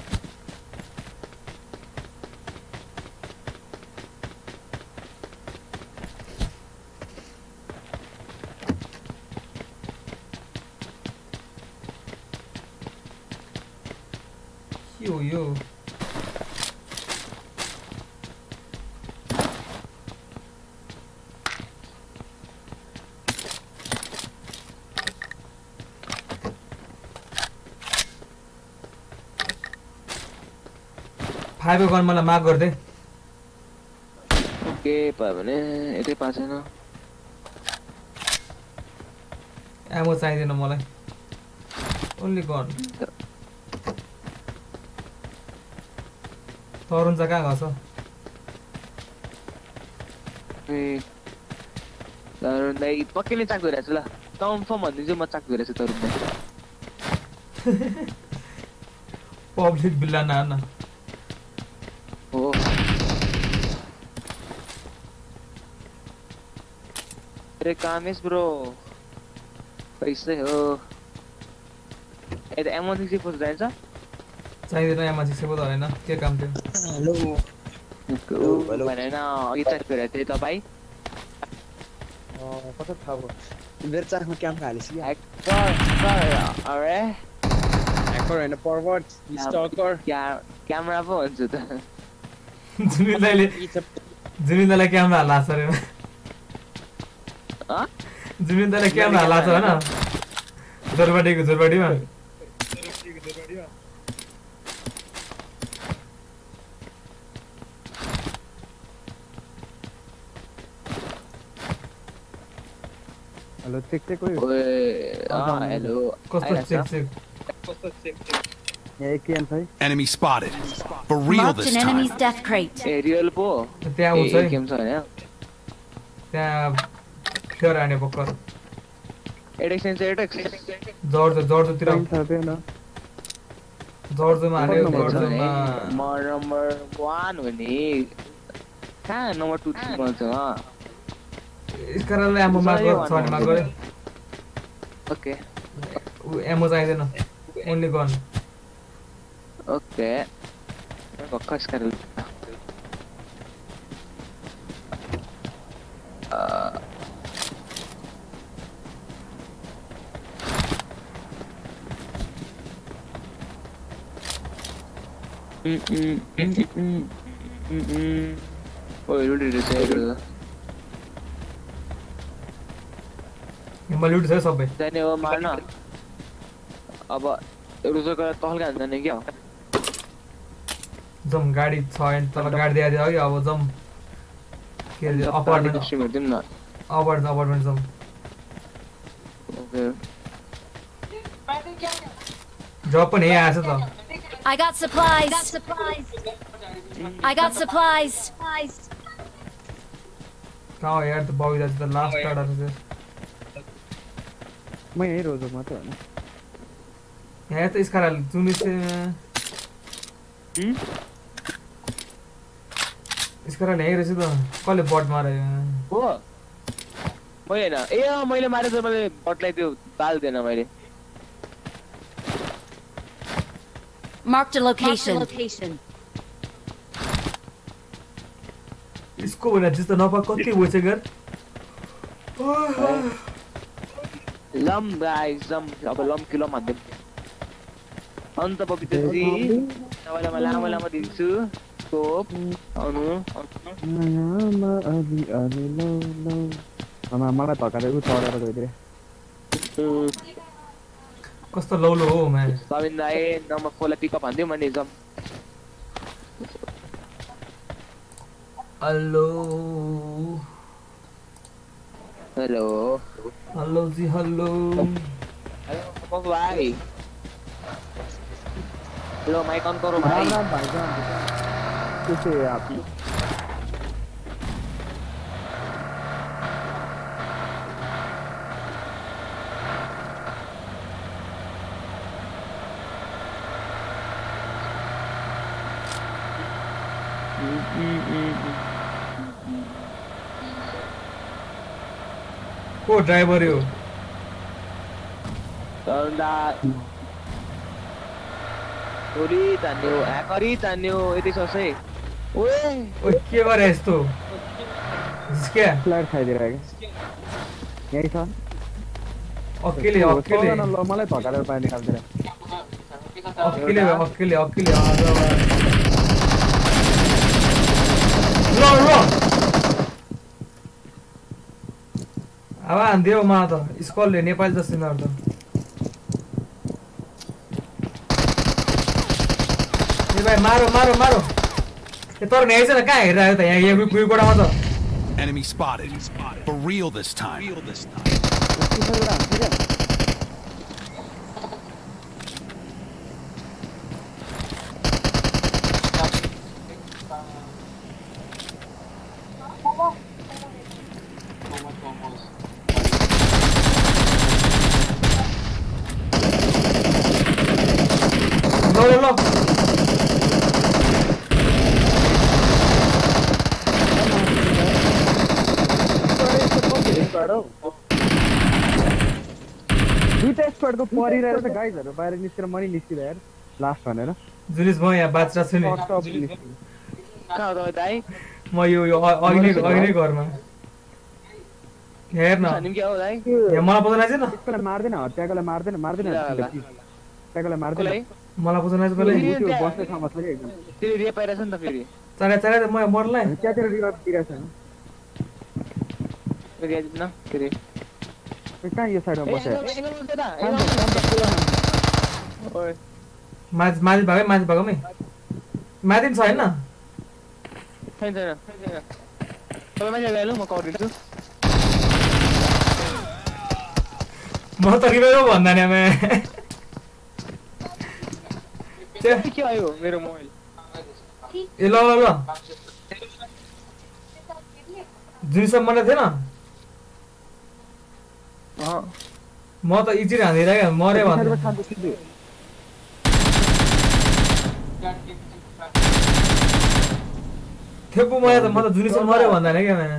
के हो यो? फाइभ गन मलाई माग गरिदे। के भयो भने यतै पाएको छैन। एमो चाहिँदैन मलाई। Only gun. तरुण चाहिँ कहाँ गएको छ? ए तरुण दाइ पक्कै नै चाक भइरहेको छु ल। कन्फर्म भनिदिन्छु म चाक छु तरुण दाइ पब्लिक बिल्ला नाना हो अरे कामेश ब्रो पैसै हो यता एमोन सिक्स फोर जान्छ चाहिँदैन एममा सिक्स पो त होइन के काम थियो भनेन अघि चाक भइरहेको थिएँ तपाईँ कता थाहा भयो मेरो चाखमा क्याम्प हालेछ कि ह्याकर अरे। ह्याकर होइन पर्वट स्टकर क्या- क्यामेरा पो भन्छु त। जुनिल दाइलाई क्यामेरा हाल्ला छ अरे? जुनिल दाइलाई क्यामेरा हाल्ला छ होइन? जोरबाटीको जोरबाटीमा हेलो चेक चेक कोही ओए अँ हेलो। कस्तो चेक चेक? यहाँ एक क्याम्प है? Enemy spotted. For real Marked this an time. enemy's death crate. छ होइन त्यहाँ फ्लेयर हाने भर्खर एडेक्सन चाहिँ एडेक्स जर्जो जर्जोतिर छैन जर्जोमा हाल्यो म नम्बर वान हो नि। कहाँ नम्बर टू थ्री भन्छ स्कारले एमो माग छ माग ओके एमो चाहिँदैन। ओन्ली गन ओके भर्खर Oh, you did it. मल्यूट से सब भाई देने वो मारना अब रुजो कर तो हल्का देने क्या जम गाडी छैन तल गाडी दिया दिया अब जम के अपार्टमेन्ट सिम दिम न अपार्टमेन्ट अपार्टमेन्ट जम ओके जॉब पनि यहाँ आछ त I got supplies. I got supplies. कहाँ हो यार त बाबु दाजु त लास्ट टाढा छ म यहीँ रोजो मात्रै होइन यहाँ त इसका जुन इसका यहीँ रहेछ त कसले बट हो मैले होइन ए अँ, मैले मारेर त मैले बटलाई त्यो बाल दिएन मैले Marked a location. यसको भनेर जस्तो नपा कति भइसक्यो यार लम गाइस लम अब लम कि लम हान्दै अन्त पवित्रजी तपाईँलाई म लामो लामो दिन्छु स्कोप आउनु आमा अलि अलि लौ लौ कस्तो लौ हो मैं। सबिन दाइ न म पिकअप हान्दियो म निजम हेलो। हेलो। हेलो जी हेलो। हेलो कौन भाई हेलो माइक ऑन करो भाई ना भाई जान कुछ है आप को ड्राइभर यो चल्दा छोरी तान्यो ह्याकरी तान्यो यति ससै ओए। ओ के गरे यस्तो? जिस्क्या। फ्ल्याट खाइदिएर यही छ। अकेले अकेले। सबैजना ल मलाई धकाएर पानी निकाल्दिएर अकेले अकेले अकेले अब हानिदियो मा त स्कलले नेपाली जस्तो यिनीहरू त ए भाइ मारो मारो मारो ए तर नि आइज न कहाँ हेरेर आयो त यहाँ यहाँ कुही कोठामा त Enemy spotted. For real this time. ल दुइटा स्क्वाडको परिरहेर त गाइजहरू बाहिर निस्केर मनी निस्किँदा यार लास्ट भनेर जुलिस म यहाँ बाँच्रा छु नि। म यो यो अ- अघि नै अघि नै घरमा। हेर न हामी क्या हो दाइ यहाँ मलाई पत्ता लाग्छ न मार्दैन हत्याकोलाई मार्दैन मार्दैन। हत्याकोलाई मार्दैन। मलाई पत्ता लाग्छ त्यो बस्ने ठाउँमा छ कि एकदम। फेरि रे पाइरहेछ नि त फेरि। चारे चारे त म मर्ला त्यहाँतिर रिभाइभ छ फेरि आइदिनु न फेरि त्यो कहाँ यो साइडमा। ओए, माझ माझ भागै माझ भागमै माथि पनि छ होइन छैन। तपाईँ माथि आइहाल्नु म कभर दिन्छु म त रिभाइभ भन्दा नि आमे के आयो मेरो मोबाइल ए ल ल ल जुनसम्म मलाई थिएन म त इजी हान्दिनँ क्या मऱ्यो साइडमा भन्दा खान्छ सिधै थेपु मलाई त म त जुनीसम्म मऱ्यो भन्दा नि क्या मैले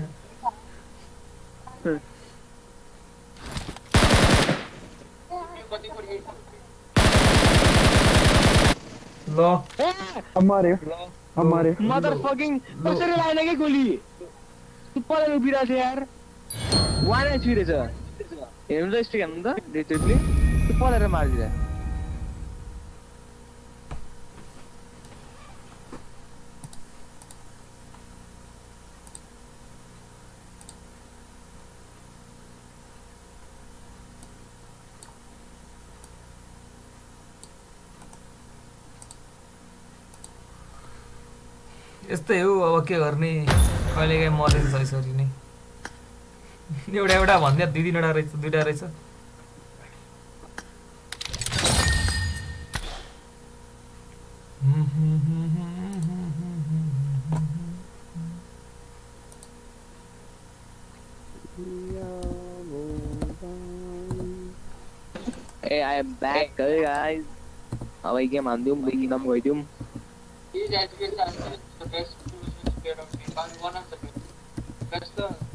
ल। अब मऱ्यो अब मऱ्यो मदर फकिङ कसरी लागेन कि गोली? उभिरहेको थियो यार। वान हेर्नु त स्टिक हेर्नु त यस्तै हो अब के गर्ने कहिलेकाहीँ मरेन्स यसरी एउटा एउटा भन्दा दुई तिनवटा रहेछ दुइटा रहेछ Hey, I am back, hey guys. How I came on Doom, we can go Doom. These attributes are the best tools in the spirit of people. One of the best. Best.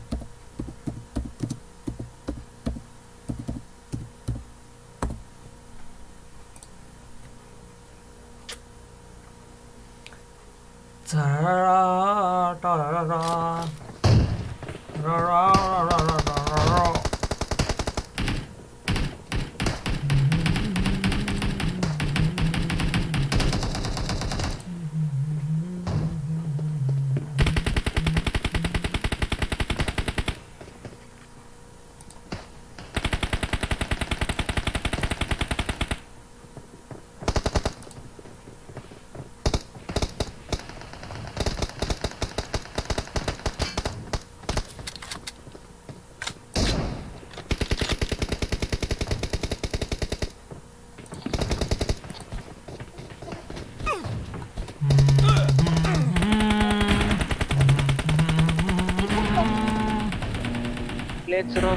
Ta-ra-ra, ta-ra-ra-ra, ra-ra-ra-ra-ra.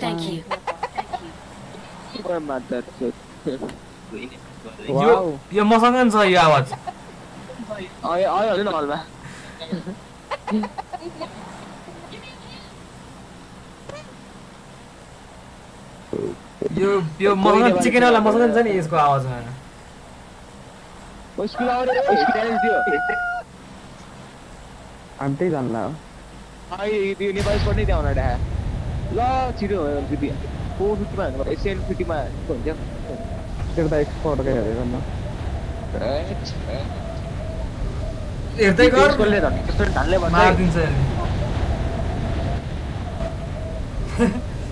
Thank you. यो यो मसँग नि छ यो आवाज आयो आयो न हलमा यो यो मसँग चिकन वाला मसँग छ नि यसको आवाजमा दियो हामी त्यही जान्ला हो आई त्यो नेपाली स्पट नै त्यहाँ ड्या ल छिटो दिदी फोर फिफ्टीमा हान्नु सेभेन फिफ्टीमा हुन्थ्यो त्यो त एक्सपोर्टकै हेरेर न हेर्दै गर। कसले धन् त्यस्तो ढाल्ने भन्छ मारिदिन्छ यसले।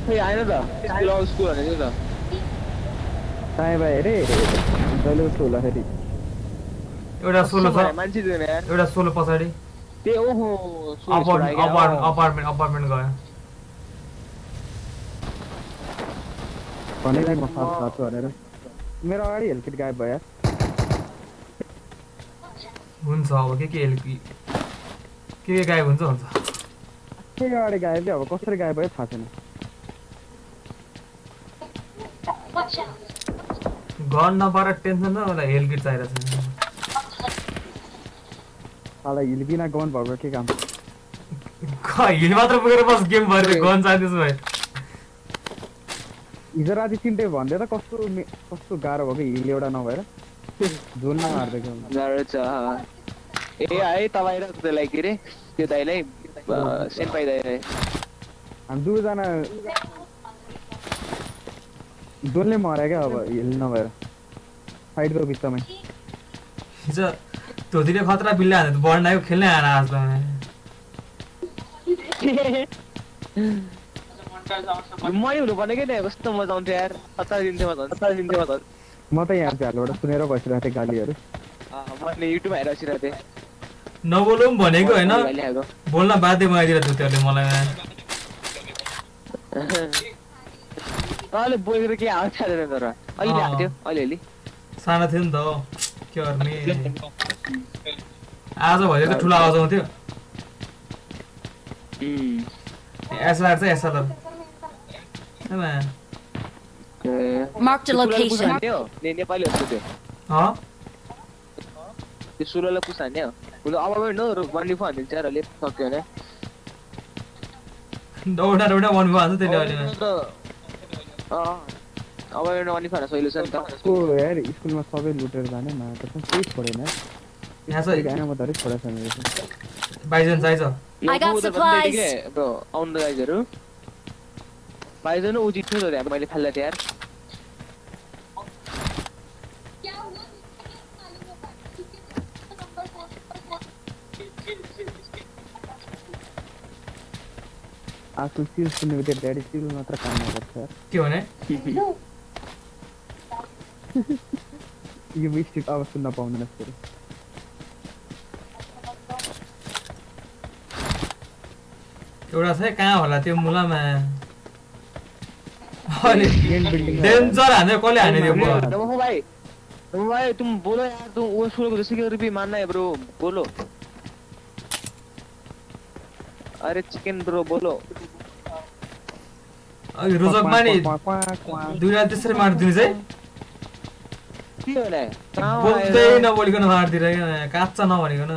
खै आएन त। स्कुल आउ स्कुल भनेको त। टाइम भयो अरे जहिले उठ्छु होला फेरि। एउटा सोलो छ। मान्छे एउटा सोलो पछाडि। ओहो अपार्टमेन्ट अपार्टमेन्ट गयो। म भनेर। मेरो अगाडि हेलकिट गायब भयो। हुन्छ अब के के के के गायब हुन्छ हुन्छ। त्यही अगाडि गायब अब कसरी गायब भयो थाहा छैन। घर नपाएर टेन्सन छ मलाई हेल्प किट चाहिरहेको छ साला हिलबिना गन भएको के काम ख- हिल मात्र पुगेर बस गेम भएर गन चाहिँदैछ भाइ हिजो राति तिनटै भन्दै त कस्तो कस्तो गाह्रो भएको हिल एउटा नभएर झुलमा मारिदिएको गाह्रो छ ए है तपाईँ र त्यसलाई के अरे त्यो दाइलाई सेन्पाई दाइलाई हामी दुईजना डोलले मर्यो क्या अब हिल नभएर फाइटको बिचमै हिजो धोतीले खतरा बिल्ला त बढ्न आयो खेल्नै आएन आज त मै हुनु पर्ने क्या त्यहाँ? कस्तो मजा आउँथ्यो यार। हतार दिन्थ्यो म दिन्थ्यो त यहाँ झ्यालबाट सुनेर बसिरहेको थिएँ गालीहरू। मैले युट्युबमा हेरेर बसिरहेको थिएँ। नबोलौँ भनेको होइन। बोल्न बाध्य बनाइदिएर धुत्याहरूले मलाई। अहिले बोलेर के आवाज छैन तर। अलिअलि अँ। आएको थियो अलिअलि सानो थियो नि त। के गर्ने आज भयो त ठुलो आवाज आउँथ्यो। एसआर चाहिँ SR Marked a location. Nepali हो त्यो त्यो। सुरलाई पुस हान्ने हो अब न वान फो हानिदिन्छ यार अहिले सक्यो भने। दौडा दौडा वन भयो त्यसले अहिले अँ, अब हान्न सहिलो छ नि त को यार स्कुलमा सबै लुटेर जाने न त्यसमा केही छोडेन यार। यहाँ छ गाना म धरै छोडा छ मेरो बाइजन चाहिन्छ I got supplies. ब्रो आउनु गाइजहरू पाइँदैन ऊ जित्नु त त्यहाँ मैले फाल्दा यार आफ्नो सिल सुन्नेको त्यो ड्याडी सिल मात्र काम गर्छ के भने you reached it. I was in Juristlik arasında bağımdan istedim. एउटा चाहिँ कहाँ होला त्यो मुलामा अरे डेन्जर हाने कसले हाने त्यो मुला भाइ नमो भाइ तुम बोलो यार तुम वो सुनो जैसे कि रुपये मानना है ब्रो बोलो अरे चिकन ब्रो बोलो अघि रोजक माने दुईलाई त्यसरी मारिदिनु चाहिँ बोल्दै नबोलिकन मारिदिएर काँच्चा नभनिकन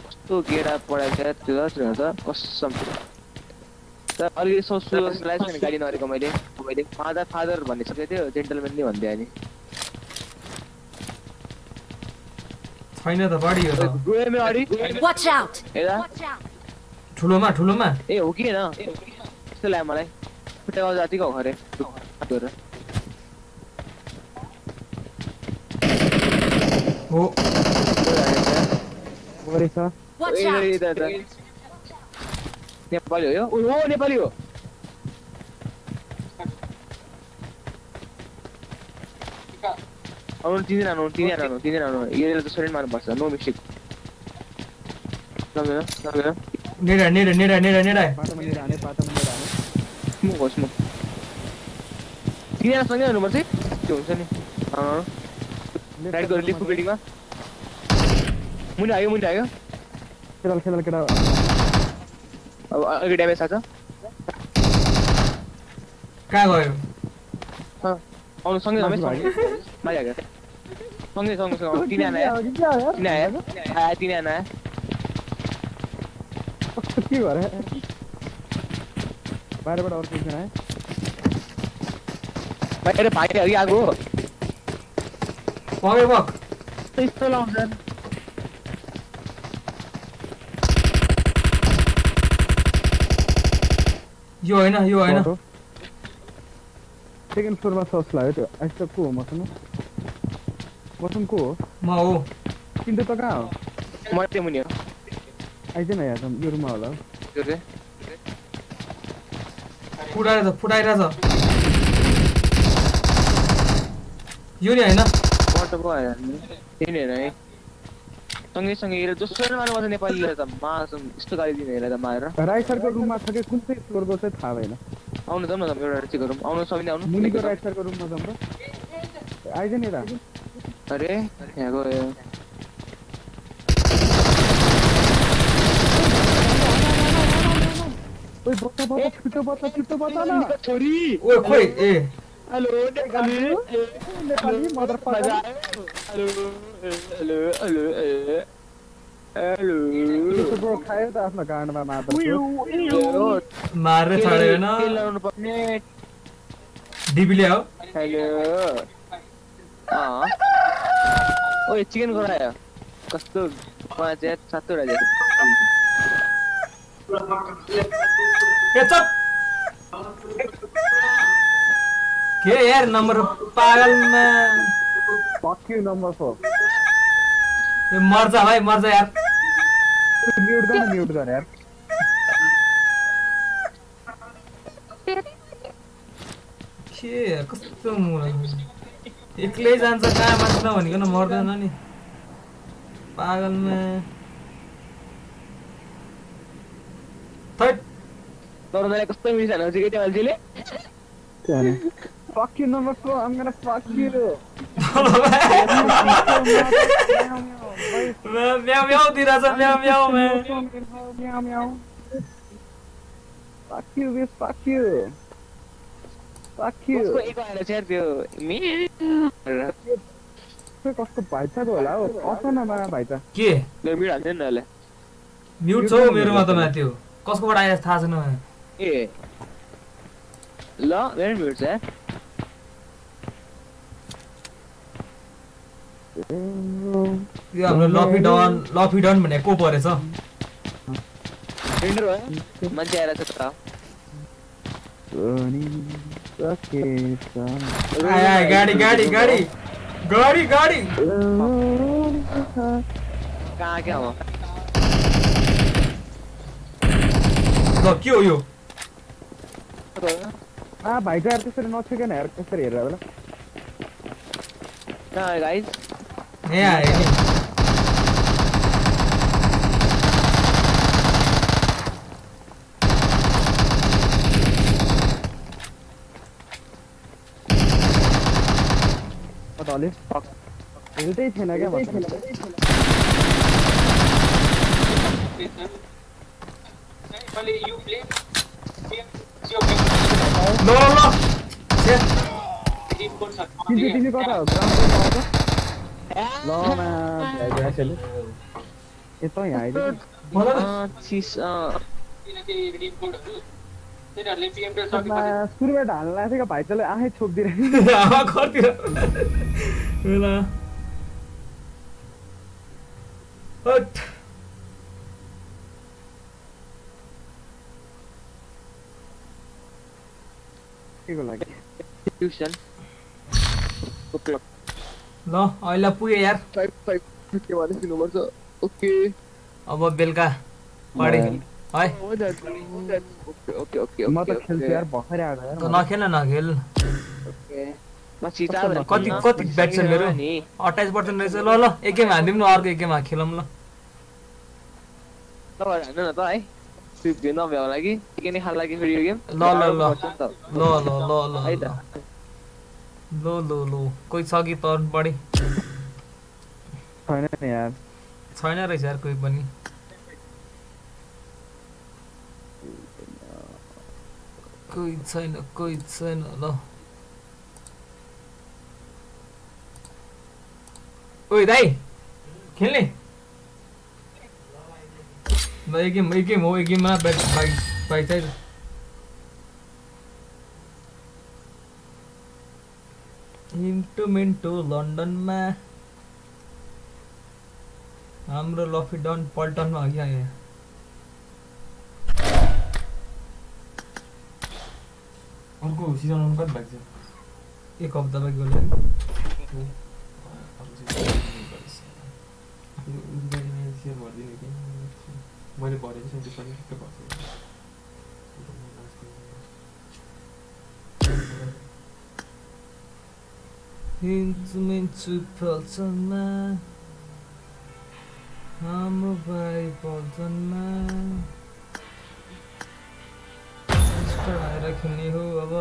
कस्तो गेडा पढाएको छ त्यो त कसम अलिकति सोच्छु लागेको छैन गाडी नरेको मैले मैले फादर फादर भनिसकेको थियो जेन्टलमेन नि भनिदियो अनि छैन त बढी हो ठुलोमा ठुलोमा ए हो कि होइन त्यस्तो लाग्यो मलाई खुट्टा जातिको हो हो गरेछ Watch ए, out! यता, यता। नेपाली हो यो उ, हो नेपाली हो आउनु तिनजना आउनु तिनजना आउनु तिनजना आउनु यसले त सोरेन मार्नुपर्छ no mistake सम्झेन सम्झेन NEDA NEDA NEDA NEDA NEDA पाटोमा लिएर हाने पाटोमा लिएर हाने स्मोक हो स्मोक तिनजना सँगै हुनुपर्छ है त्यो हुन्छ नि side go relief building ಮುಂದೆ ಆಗಿ ಮುಂದೆ ಆಗಿ ಕೆಳಗೆ ಕೆಳಗೆ ಕೆಳಗೆ ಆಗಿ ಡ್ಯಾಮೇಜ್ ಆಗ काय भयो हाँ? आउनु सँगै हामी मारि आगे सँगै। सँगै सँगै तीन आना है। तीन आया आया हाँ, तीन आना है। के भर है? बाहिरबाट अरु कुन है। बाहिर भाइ अघि आगो। पगे बक यस्तो लाउँछ यो होइन यो होइन सेकेन्ड फ्लोरमा सस लाग्यो त्यो आइस को हो मसँग मसँग को हो म हो तिम्रो त कहाँ हो म त्यो मुनि हो आइज न यहाँ त यो रुममा होला फुटाएर छ फुटाइरहेछ यो नि होइन त भयो त्यही नै होइन है सँगै सँगै हेरेर जसरी मार्नुपर्छ नेपालीले त मासुम यस्तो गाली दिने हेरेर त मारेर राइट साइडको रुममा छ कि कुन चाहिँ फ्लोरको चाहिँ थाहा भएन आउनु जाउँ न त एउटा चेक गरौँ आउनु सबै आउनु मुनिको राइट साइडको रुममा जाउँ त आइज नि यता अरे यहाँ गयो ओइ बच्चा बच्चा छिटो बच्चा छिटो बच्चा न छोरी ओ खोइ ए hello Nepali Nepali mother hello hello hello hello खायो त आफ्नो गाडमा मात्र पर्ने डिबीले हो हेलो अँ ओए चिकन गरायो कस्तो पाँच या सातवटा ए चप। के यार नम्बर पागलमा यु नम्बर 4 ए मर्छ भाइ मर्छ यार। म्युट गर्न म्युट गर यार। के कस्तो मुला एक्लै जान्छ कहाँ मान्छे नभनिकन मर्दैन नि। पागलमा थैट तरुणलाई कस्तो मिसानु हुन्छ केटी मान्छेले? Fuck you number 4 I'm gonna fuck you meow meow दिइरहेछ meow meow meow meow fuck you बिस फक यु फक यु कसको एक आएर चाहिँ त्यो मेरो कस्तो भाइचाको होला हौ अस न बा भाइचा के मिड हाल्दैन नि अहिले म्युट छ हौ मेरोमा त माथि हो कसकोबाट आएर थाहा छैन। ए। ल मेरो मिड छ यो हाम्रो लफी डन लफी डन भनेको को परेछ? मान्छे आएर छ त गाडी गाडी गाडी। गाडी गाडी। कहाँ क्या हो? ल के हो यो? आ यार त्यसरी नछेकेन यार कसरी हेरेर होला? कहाँ नहीं आ रही नहीं वाले हिलते ही थे ना क्या मतलब नो नो नो टीम कौन सा लो मैं जा चले ये तो यहाँ आई चीज़ सुरुबाट हाल्न आएको थियो भाइ तँलाई आँखै छोपिदिएर हावा खतिर ल हट के को लागि ट्युसन ल अहिले पुगे यार ओके अब बेलुका पढे है ओके ओके ओके म त खेल्छु यार भर्खरै आएको यार त नखेल नखेल कति कति ब्याट छ मेरो अट्ठाइस पर्सेन्ट रहेछ ल ल एक गेम हानिदिउँ न अर्को एक गेम खेलौँ ल हान्नु न त है त्यो नभ्याउ होला कि के नै खाल लागि फेरि यो गेम ल ल ल ल ल ल ल है ल लो लो। लो कोही छ कि तरुण बढी छैन नि यार छैन रहेछ यार कोही पनि कोही छैन कोही छैन ल ओइ दाइ खेल्ने? ल एक गेम एक गेम हो एक गेममा बाइक बाइक बाइक हिंटू मिंटू लंडन में हाम्रो लफिडन में अघि आएँ अर्को सीज़न पनि कति भएको एक हप्ता बाँकी गयो मैले भरेको छु मिन्छु पल्टनमा हाम्रो भाइ पल्टनमा आएर खेल्ने हो अब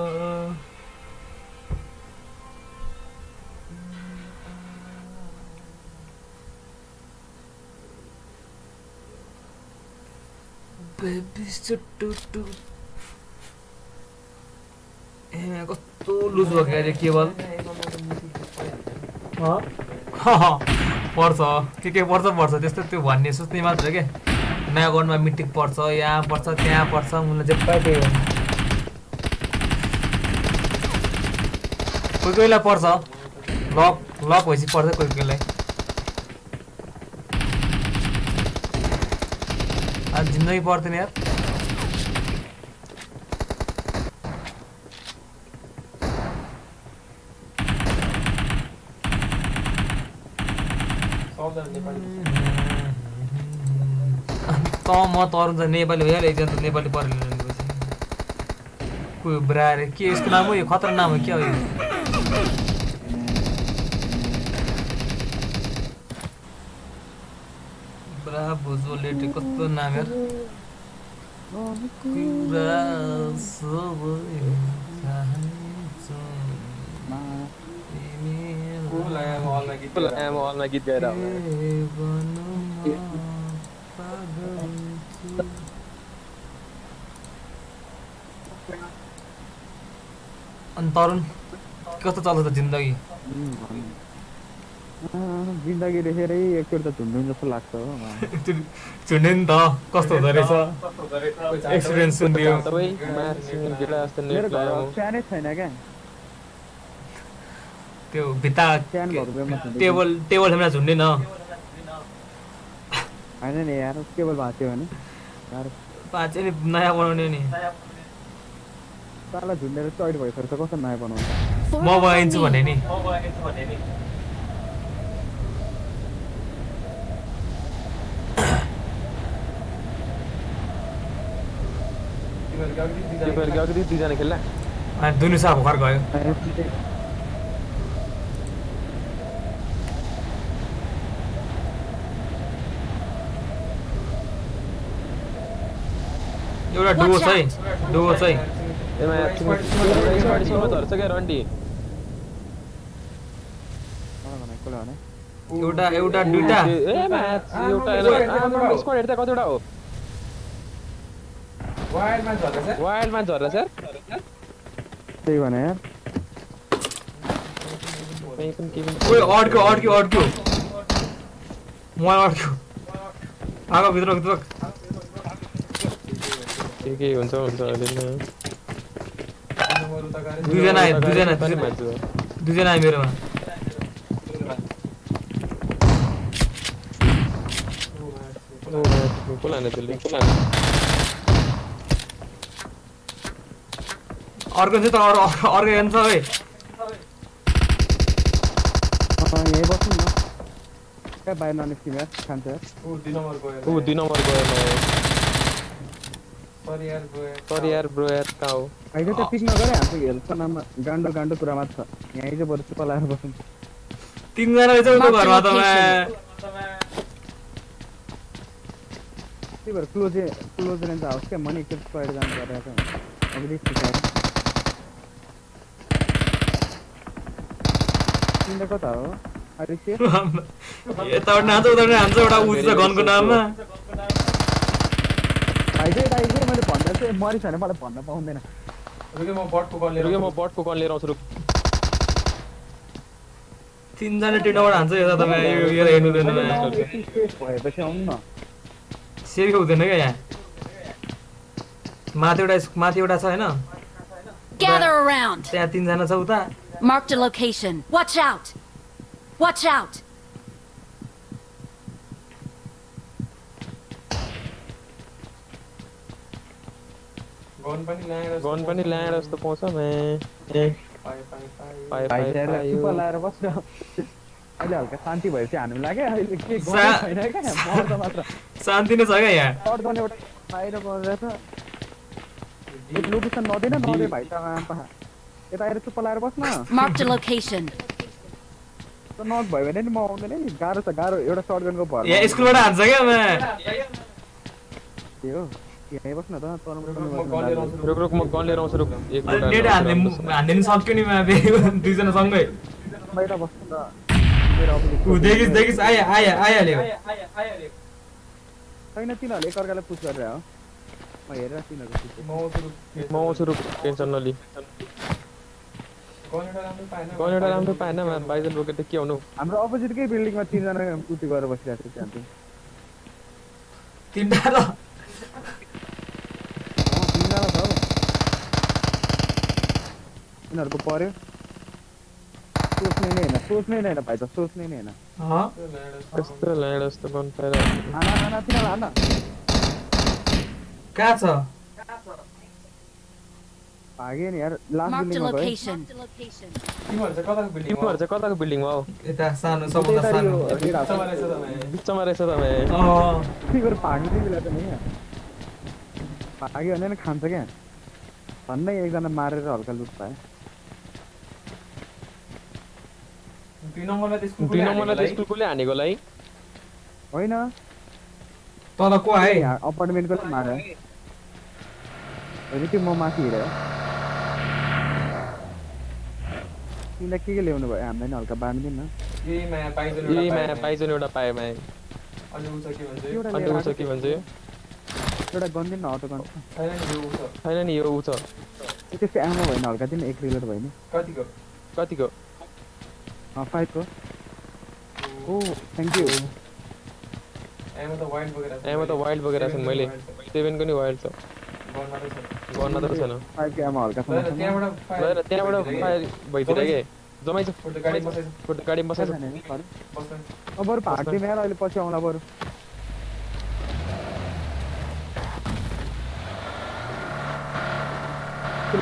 कस्तो लुज भयो अरे केबल पर्छ। के के पर्छ पर्छ। त्यस्तो त्यो भन्ने सोच्ने मात्र क्या नयाँ अकाउन्टमा मिटिङ पर्छ यहाँ पर्छ त्यहाँ पर्छ मलाई जे पायो त्यही हो। कोही कोहीलाई पर्छ। लक लक भएपछि पर्छ कोही कोहीलाई। जिन्दगी पर्दैन यार। त म तरुण त नेपाली भइहाल्यो एकजना त नेपाली परेर कोही ब्रा अरे के यसको नाम हो यो खतरा नाम हो क्या हो यो ब्रा भुजो लेटे कस्तो नाम यार कुरा सबै चाहन्छु अनलाइन गीत गाएर अनि तरुण कस्तो चल्छ त जिन्दगी जिन्दगी देखेरै एकचोटि त झुन्डुन जस्तो लाग्छ हो झुन्डे नि त कस्तो हुँदो रहेछ एक्सपिरियन्स सुनिदियो सानै छैन क्या त्यो भित्ता भएको टेबल टेबल सामने झुन्ने न होइन नि यार केबल भाँच्यो भने। यार पाँच नि नयाँ बनाउने नि। साला झुन्डेर चढ भइसकेर त कस्तो नयाँ बनाउँछ म बनाइदिन्छु भने नि। दुनु साह भर्खर गयो। एउटा डुवो छ है डुवो छ है एउटा एउटा कतिवटा हो? वाइल्डमा झर्ला सर त्यही भने। ओए अड्क्यो अड्क्यो अड्क्यो। मलाई अड्क्यो। आगो भित्र भित्र ठिकै हुन्छ हुन्छ अहिले नै दुईजना दुईजना दुईजना आयो मेरोमा को लाने त्यसले को लाने अर्को चाहिँ त अरू अर्को हेर्नु है? यहीँ बस्नु न। भाइ ननिस्किने खान्छ ऊ दुई नम्बर गयो ऊ दुई नम्बर गयो ब्रो यार कहाँ हो अहिले त पिक नगरे हाम्रो हेल्थको नाममा। गान्डो गान्डो कुरा मात्र छ। यहीँ चाहिँ बरु बस्नु। तिनजना रहेछ उतो घरमा त। त्यही भएर क्लोज क्लोज रेन्ज आओस् क्या मनी एकचोटि पढेर जानु परेको छ तिमीलाई कता हो? नाच्छ उताबाट हान्छ एउटा गनको नाममा। चाहिँ दाइ मैले भन्दा चाहिँ मरिस भने मलाई भन्न पाउँदैन रुके म बटको कल लिएर आउँछु रुक तिनजना टिनबाट हान्छ यता तपाईँ यो यो हेर्नु हेर्नु भएपछि आउनु न सेवी हुँदैन क्या यहाँ माथि एउटा माथि एउटा छ होइन Gather around. त्यहाँ तिनजना छ उता Marked a location. Watch out. Watch out. Gun पनि ल्याएर जस्तो पाउँछ पाए भाइ पाए चाहिँ पायो चुप्पा लगाएर बस्छ अहिले हल्का शान्ति भएपछि हान्नु लाग्यो अहिले के छैन क्या मर्द मात्र शान्ति नै छ क्या यहाँ सर्ट गर्ने एउटा बाहिर गरेर त एक लोकेसन नदिन नदे भाइ त यता आएर चुप्पा लगाएर बस्न a location. त नट भयो भने नि म आउँदैन नि गाह्रो छ गाह्रो एउटा सर्ट गनको भर यहाँ स्कुलबाट हान्छ क्या म्या। यहीँ बस्न त रुक रुक म गन लिएर आउँछु रुक एक अनि नेट हान्ने हान्ने नि सक्यो नि दुईजना सँगै बाहिर बस्नु त मेरो अपोजिट ऊ देखिस् देखिस् आइ आइ आइहाल्यो छैन तिनीहरूले एकअर्कालाई पुस गरेर हो म हेरेर तिनीहरू पुस म आउँछु रुक टेन्सन नलि गन एउटा राम्रो पाएन म्या बाइजन बोकेर त के आउनु हाम्रो अपोजिटकै बिल्डिङमा तिनजना पुटी गरेर बसिरहेको छ त्यहाँ तिनवटा तिनीहरूको पर्यो सोच्ने नै होइन सोच्ने नै होइन भाइ त सोच्ने नै होइन अँ? यस्तो ल्याड जस्तो गन पाएर हाना हाना तिनीहरू हान कहाँ छ भाग्यो नि यार लास्ट बिल्डिङमा location. तिमीहरू चाहिँ कताको बिल्डिङमा हो यता सानो सबभन्दा सानो। बिचमा रहेछ त त्यही भएर भाग्नु चाहिँ मिलाएको नि भाग्यो भने नि खान्छ क्या भन्दै एकजना मारेर हल्का लुट पाएँ दुई नम्बरलाई त स्कुलकोले हानेको लाई होइन तल को आए अपार्टमेन्टको मार्यो होइन त्यो म माथि हिँडेँ तिमीलाई के के ल्याउनु भयो हामीलाई नि हल्का बाँडिदिनु न ए म्या पाइजन एउटा पाएँ म्या एउटा अन्त लिएर ऊ छ के भन्छ यो एउटा गन दिनु न अटो गन छैन नि यो ऊ छ त्यस्तो आमा भएन हल्का दिनु एक रिलोड भयो नि कतिको फाइभको ओ थ्याङ्क यू एमा त वाइल्ड बोकेर छन् मैले। सेभेनको नि। वाइल्ड छ गर्न त छैन त्यहाँबाट फायर भइदिएर के जमाइछ गाडी बसाइछ फोटो गाडी बसाइछ अब बरु भाग्ने मेरो अहिले पछि आउँला बरु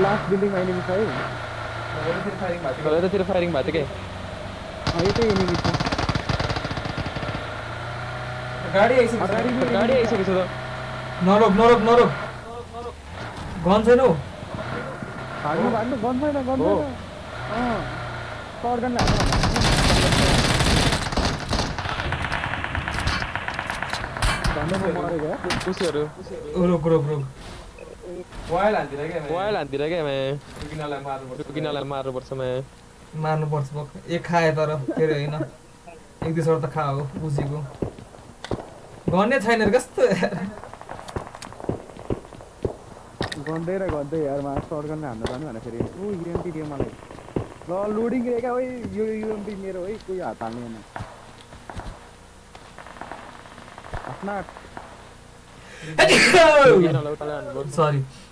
लास्ट बिल्डिङ एनिमी छ है यतातिर फायरिङ भएको थियो अँ, यतै एनिमी छ गाडी आइसकेको छ गाडी आइसकेको छ त नरोक नरोक नरोक गन छैन हौ भाग्नु भाग्नु गन छैन गन हो। छैन अँ सर्ट गनले हाल्नु पुसीहरू रोक रोक रोक वायल हान्दिर क्या वायल हान्दिर क्या मैं रुकिनलाई मार्नुपर्छ मैं मार्नुपर्छ एक खाए तर फेरि होइन एक दुईवटा त खा हो बुझेको गर्ने छैन रे कस्तो गन्दै र गन्दै यार मा सर्ट गनले हान्न जानु भने फेरि। ऊ युएमपी दियो मलाई। ल लोडिङ रहेका है यो युएमपी मेरो है कोही हात हाल्ने होइन। आफ्ना सरी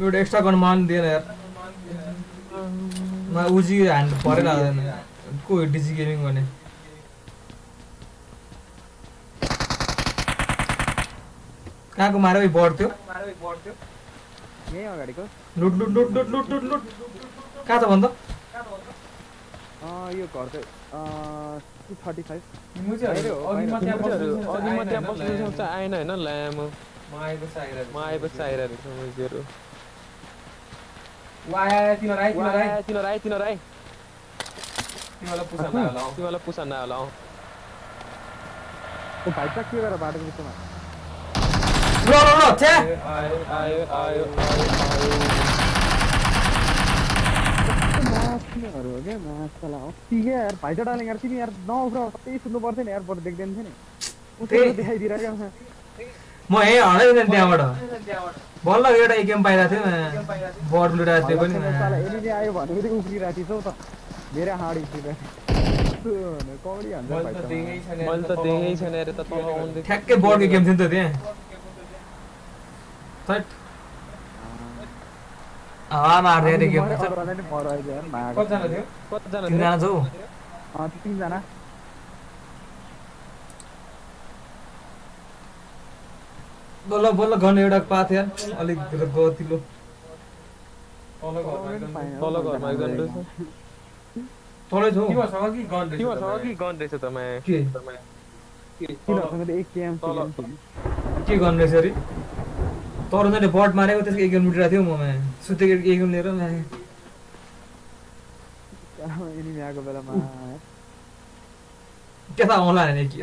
एउटा एक्स्ट्रा गर्न मान दिएन यार मा उजी ह्यान्ड परेर हाल्दैन को डिजी गेमिङ भने कहाँको मारे बढ्थ्यो यहीँ अगाडिको लुट लुट लुट लुट लुट लुट लुट कहाँ छ भन्दा अँ यो घर चाहिँ टु थर्टी फाइभ अघि म त्यहाँ बस्नु आएन होइन लामो म आएपछि आइरहेको म आएपछि आइरहेको छु मुजीहरू Wah, तीनों राय, तीनों राय, तीनों राय, तीनों राय। ये वाला पूछा ना वाला, ये वाला पूछा ना वाला। तो बाइक का क्या करा बाढ़ के बीच में? ब्रो, ब्रो, ब्रो, थे? आयो, आयो, आयो, आयो। मास्क में करोगे, मास्क लाओ। ठीक है यार, बाइक डालेंगे यार, ठीक है यार, नौ ब्रो, तेरी सुनो बार से नहीं यार, बहुत देख देने से नहीं। उसे दिखाई दे रहा है मैं। मैं ये आने देने दिया बड़ा। बल्ल एउटा एक गेम पाइरहेको थियो। बर्ड लुटाएको थियो पनि। आयो उफ्रिरहेको थिएछ त। धेरै हाँडी ठ्याक्कै बर्डको गेम थियो नि त त्यहाँ। थैट हावा मार्दै थियो गेम कतिजना थियो? तिनजना छौ अँ, तिनजना बल्ल बल्ल गर्न एउटा पाएको थियो यार अलिक गतिलो। तल घरमा एकजना रहेछ तलै छौ। कि गन रहेछ त मा के? तिनीहरूसँग त एक केएम के गर्नु रहेछ अरे? तर उनीहरूले बट मारेको त्यसको एक लुटिरहेको थियो ममा सुतेको एक लिएर म्या। एनिमी आएको बेलामा। के त आउला भने कि?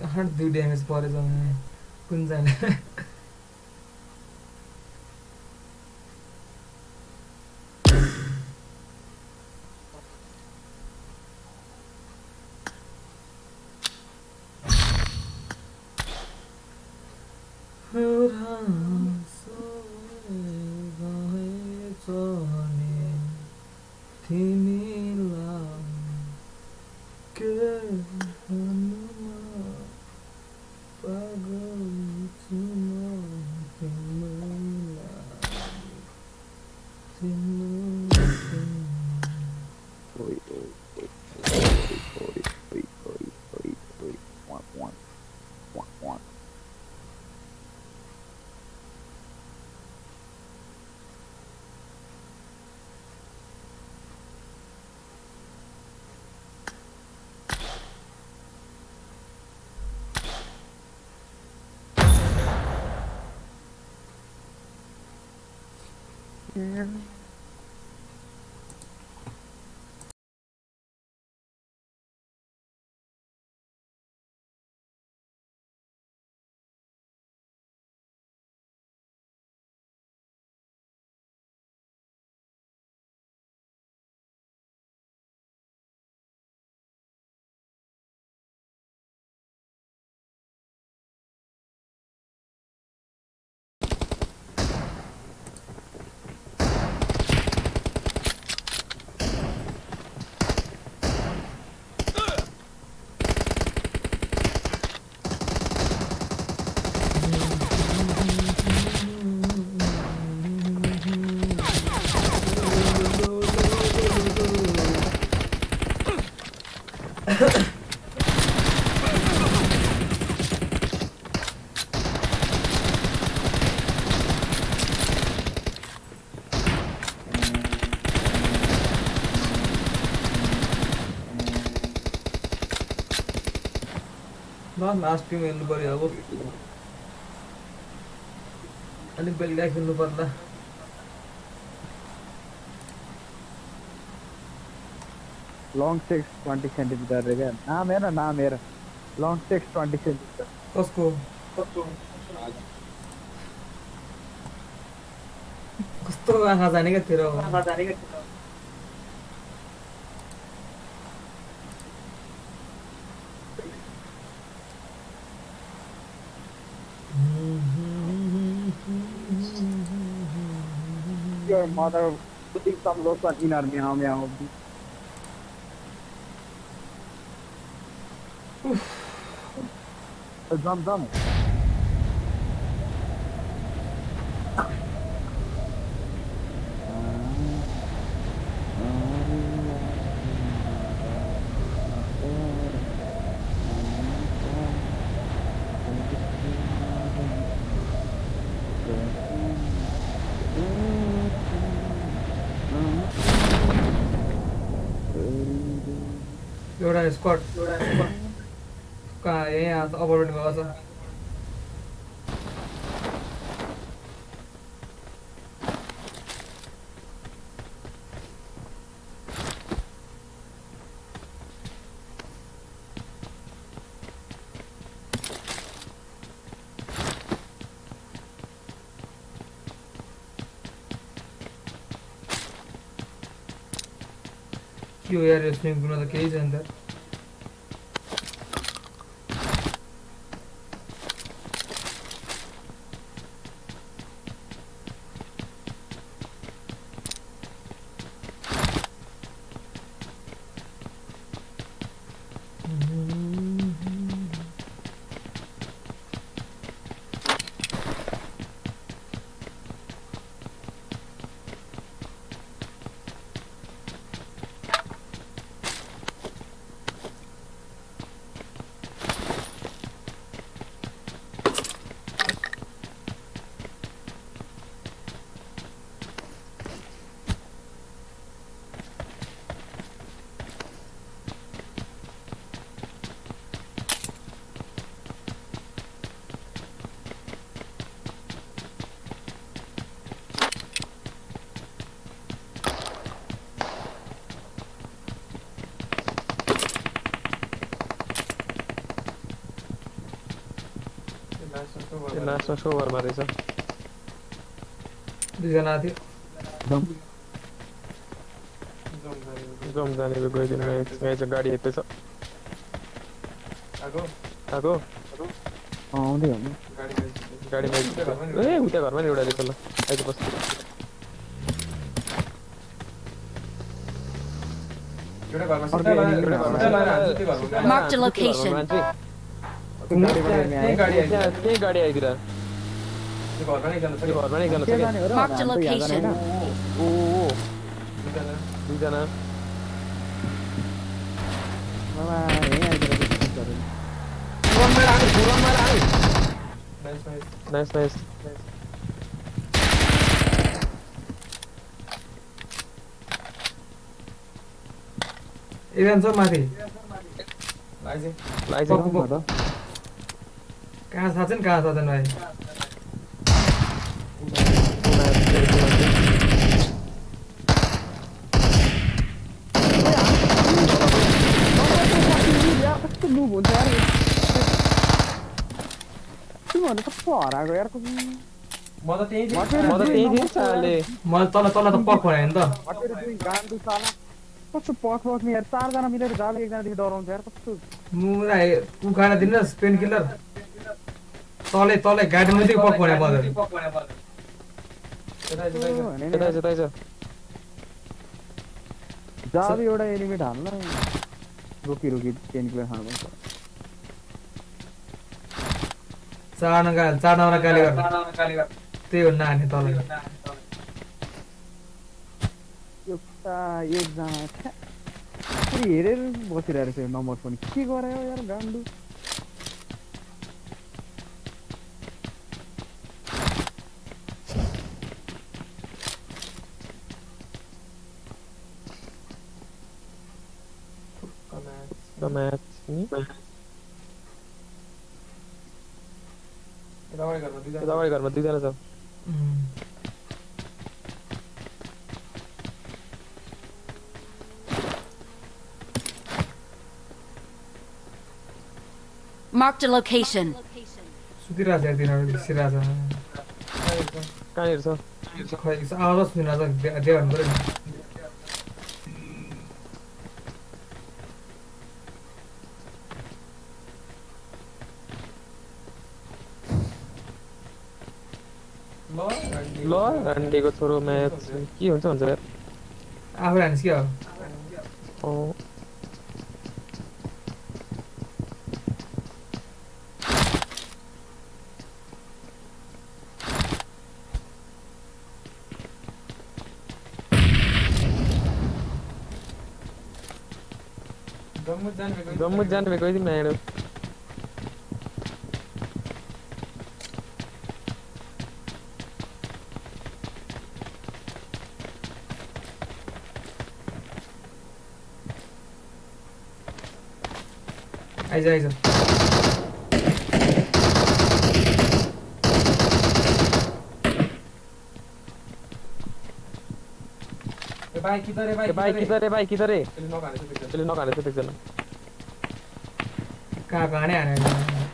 102 damage for जाने कुन जाने Hold on. 嗯。लास्ट गेम हेर्नु अब अलग बेल्ट खेल पर्ला लॉन्ग सिक्स ट्वेंटी सेंटीमीटर रहेगा ना मेरा ना। मेरा लॉन्ग सिक्स ट्वेंटी सेंटीमीटर उसको। कुछ तो कहाँ जाने का तेरा कहाँ जाने का Your mother putting some lotion in her meow meow. Jump, jump. Squad कहाँ है यहाँ से अपार्टमेंट में यार स्विमिंग तो कई अंदर Nasz na showar ma Ryza. Ryza na ty. Dom. Dom जाने को कोई दिन में इसमें जो गाड़ी है पैसा आगो आगो हाँ उन्हें हम गाड़ी में ए उठा घर में नहीं उड़ा दे पहले ऐसे बस Marked a location. त्यही गाडी आइदिएर घरमा नै जानु Marked a location. ओ दुईजना नाइस नाइस छ माथि लाइज कहाँ छ नि कहाँ भाइ यार यार म त त्यही थिएँ। साले मैले तल तल त पक नि त। साला कस्तो पख पख्ने यार चारजना मिलेर जाली एकजनादेखि डराउँछ यार कस्तो? उखाना दिनुहोस् पेन किलर तलै तलै गाडी मात्रै पक भने मजा यता छ यता छ जाबी एउटा हाल्न रोकी रोकी गा चाडमा गाली गर त्यही हो नानी तल एउटा एकजना हेरेर बसिरहेको यो नम्बर पनि के गरायो यार गान्डु Ni यताबाट घरमा दुईजना छ Marked a location. सुतिरहेको छ एकदिन बिर्सिरहेको कहाँनिर छ खै आवाज पऱ्यो नि ल रान्डीको छोरो म्याच के हुन्छ भन्छ यार आफू हानिस् के हो अँ, जम्मू जाने में कोई दिन नहीं है जा इधर भाई किधर है भाई भाई किधर है? भाई किधर है? चलो नॉक आने से पिक चलो कहाँ कहाँ आने आ रहा है?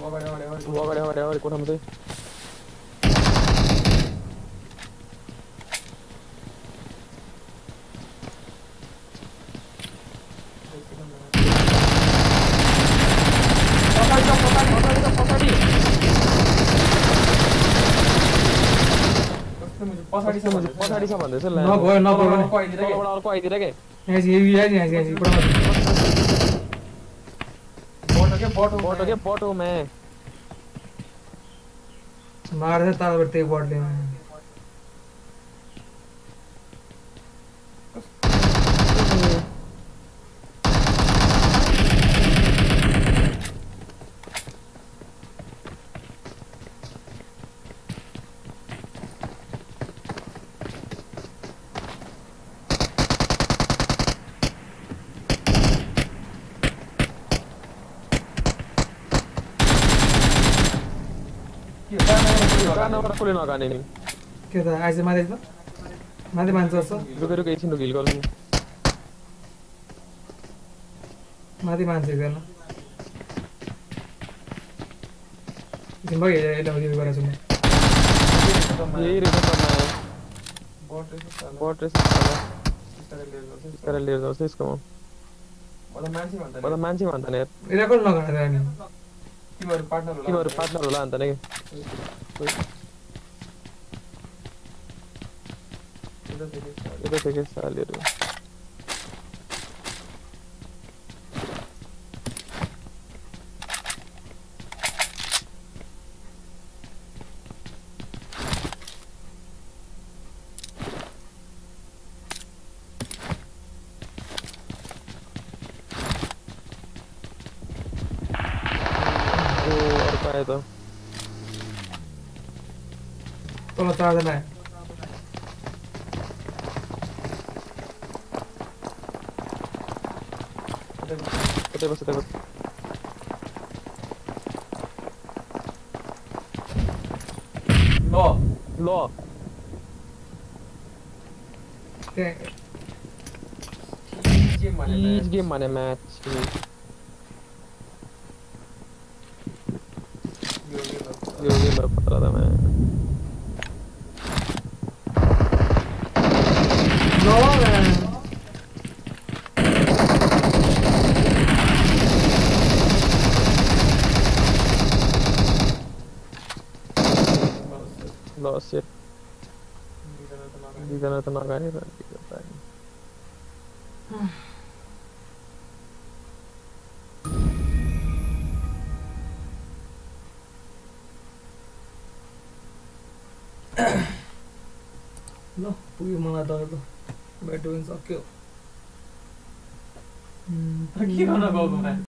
वो बड़े बड़े और वो बड़े बड़े और कौन हमसे पछाडी हो मैं। मार दे ताल बढ़ते ते बट ले मैं। कसले नगाने नि? के त आइज माथि त माथि मान्छे जस्तो? रुके रुके एकछिन हिल गर्नु माथि मान्छे गर्न। छु म यही बट लिएर जाउँछ यसको मान्छे नि। अनि तिमीहरू पार्टनर होला अन्त। नै। eu peguei salero. Boa atrás né? was it, there was. Law! Law! Thank you. He's game money match. पुग्यो मलाई त ल ब्याट पनि सक्यो के गर्न गएको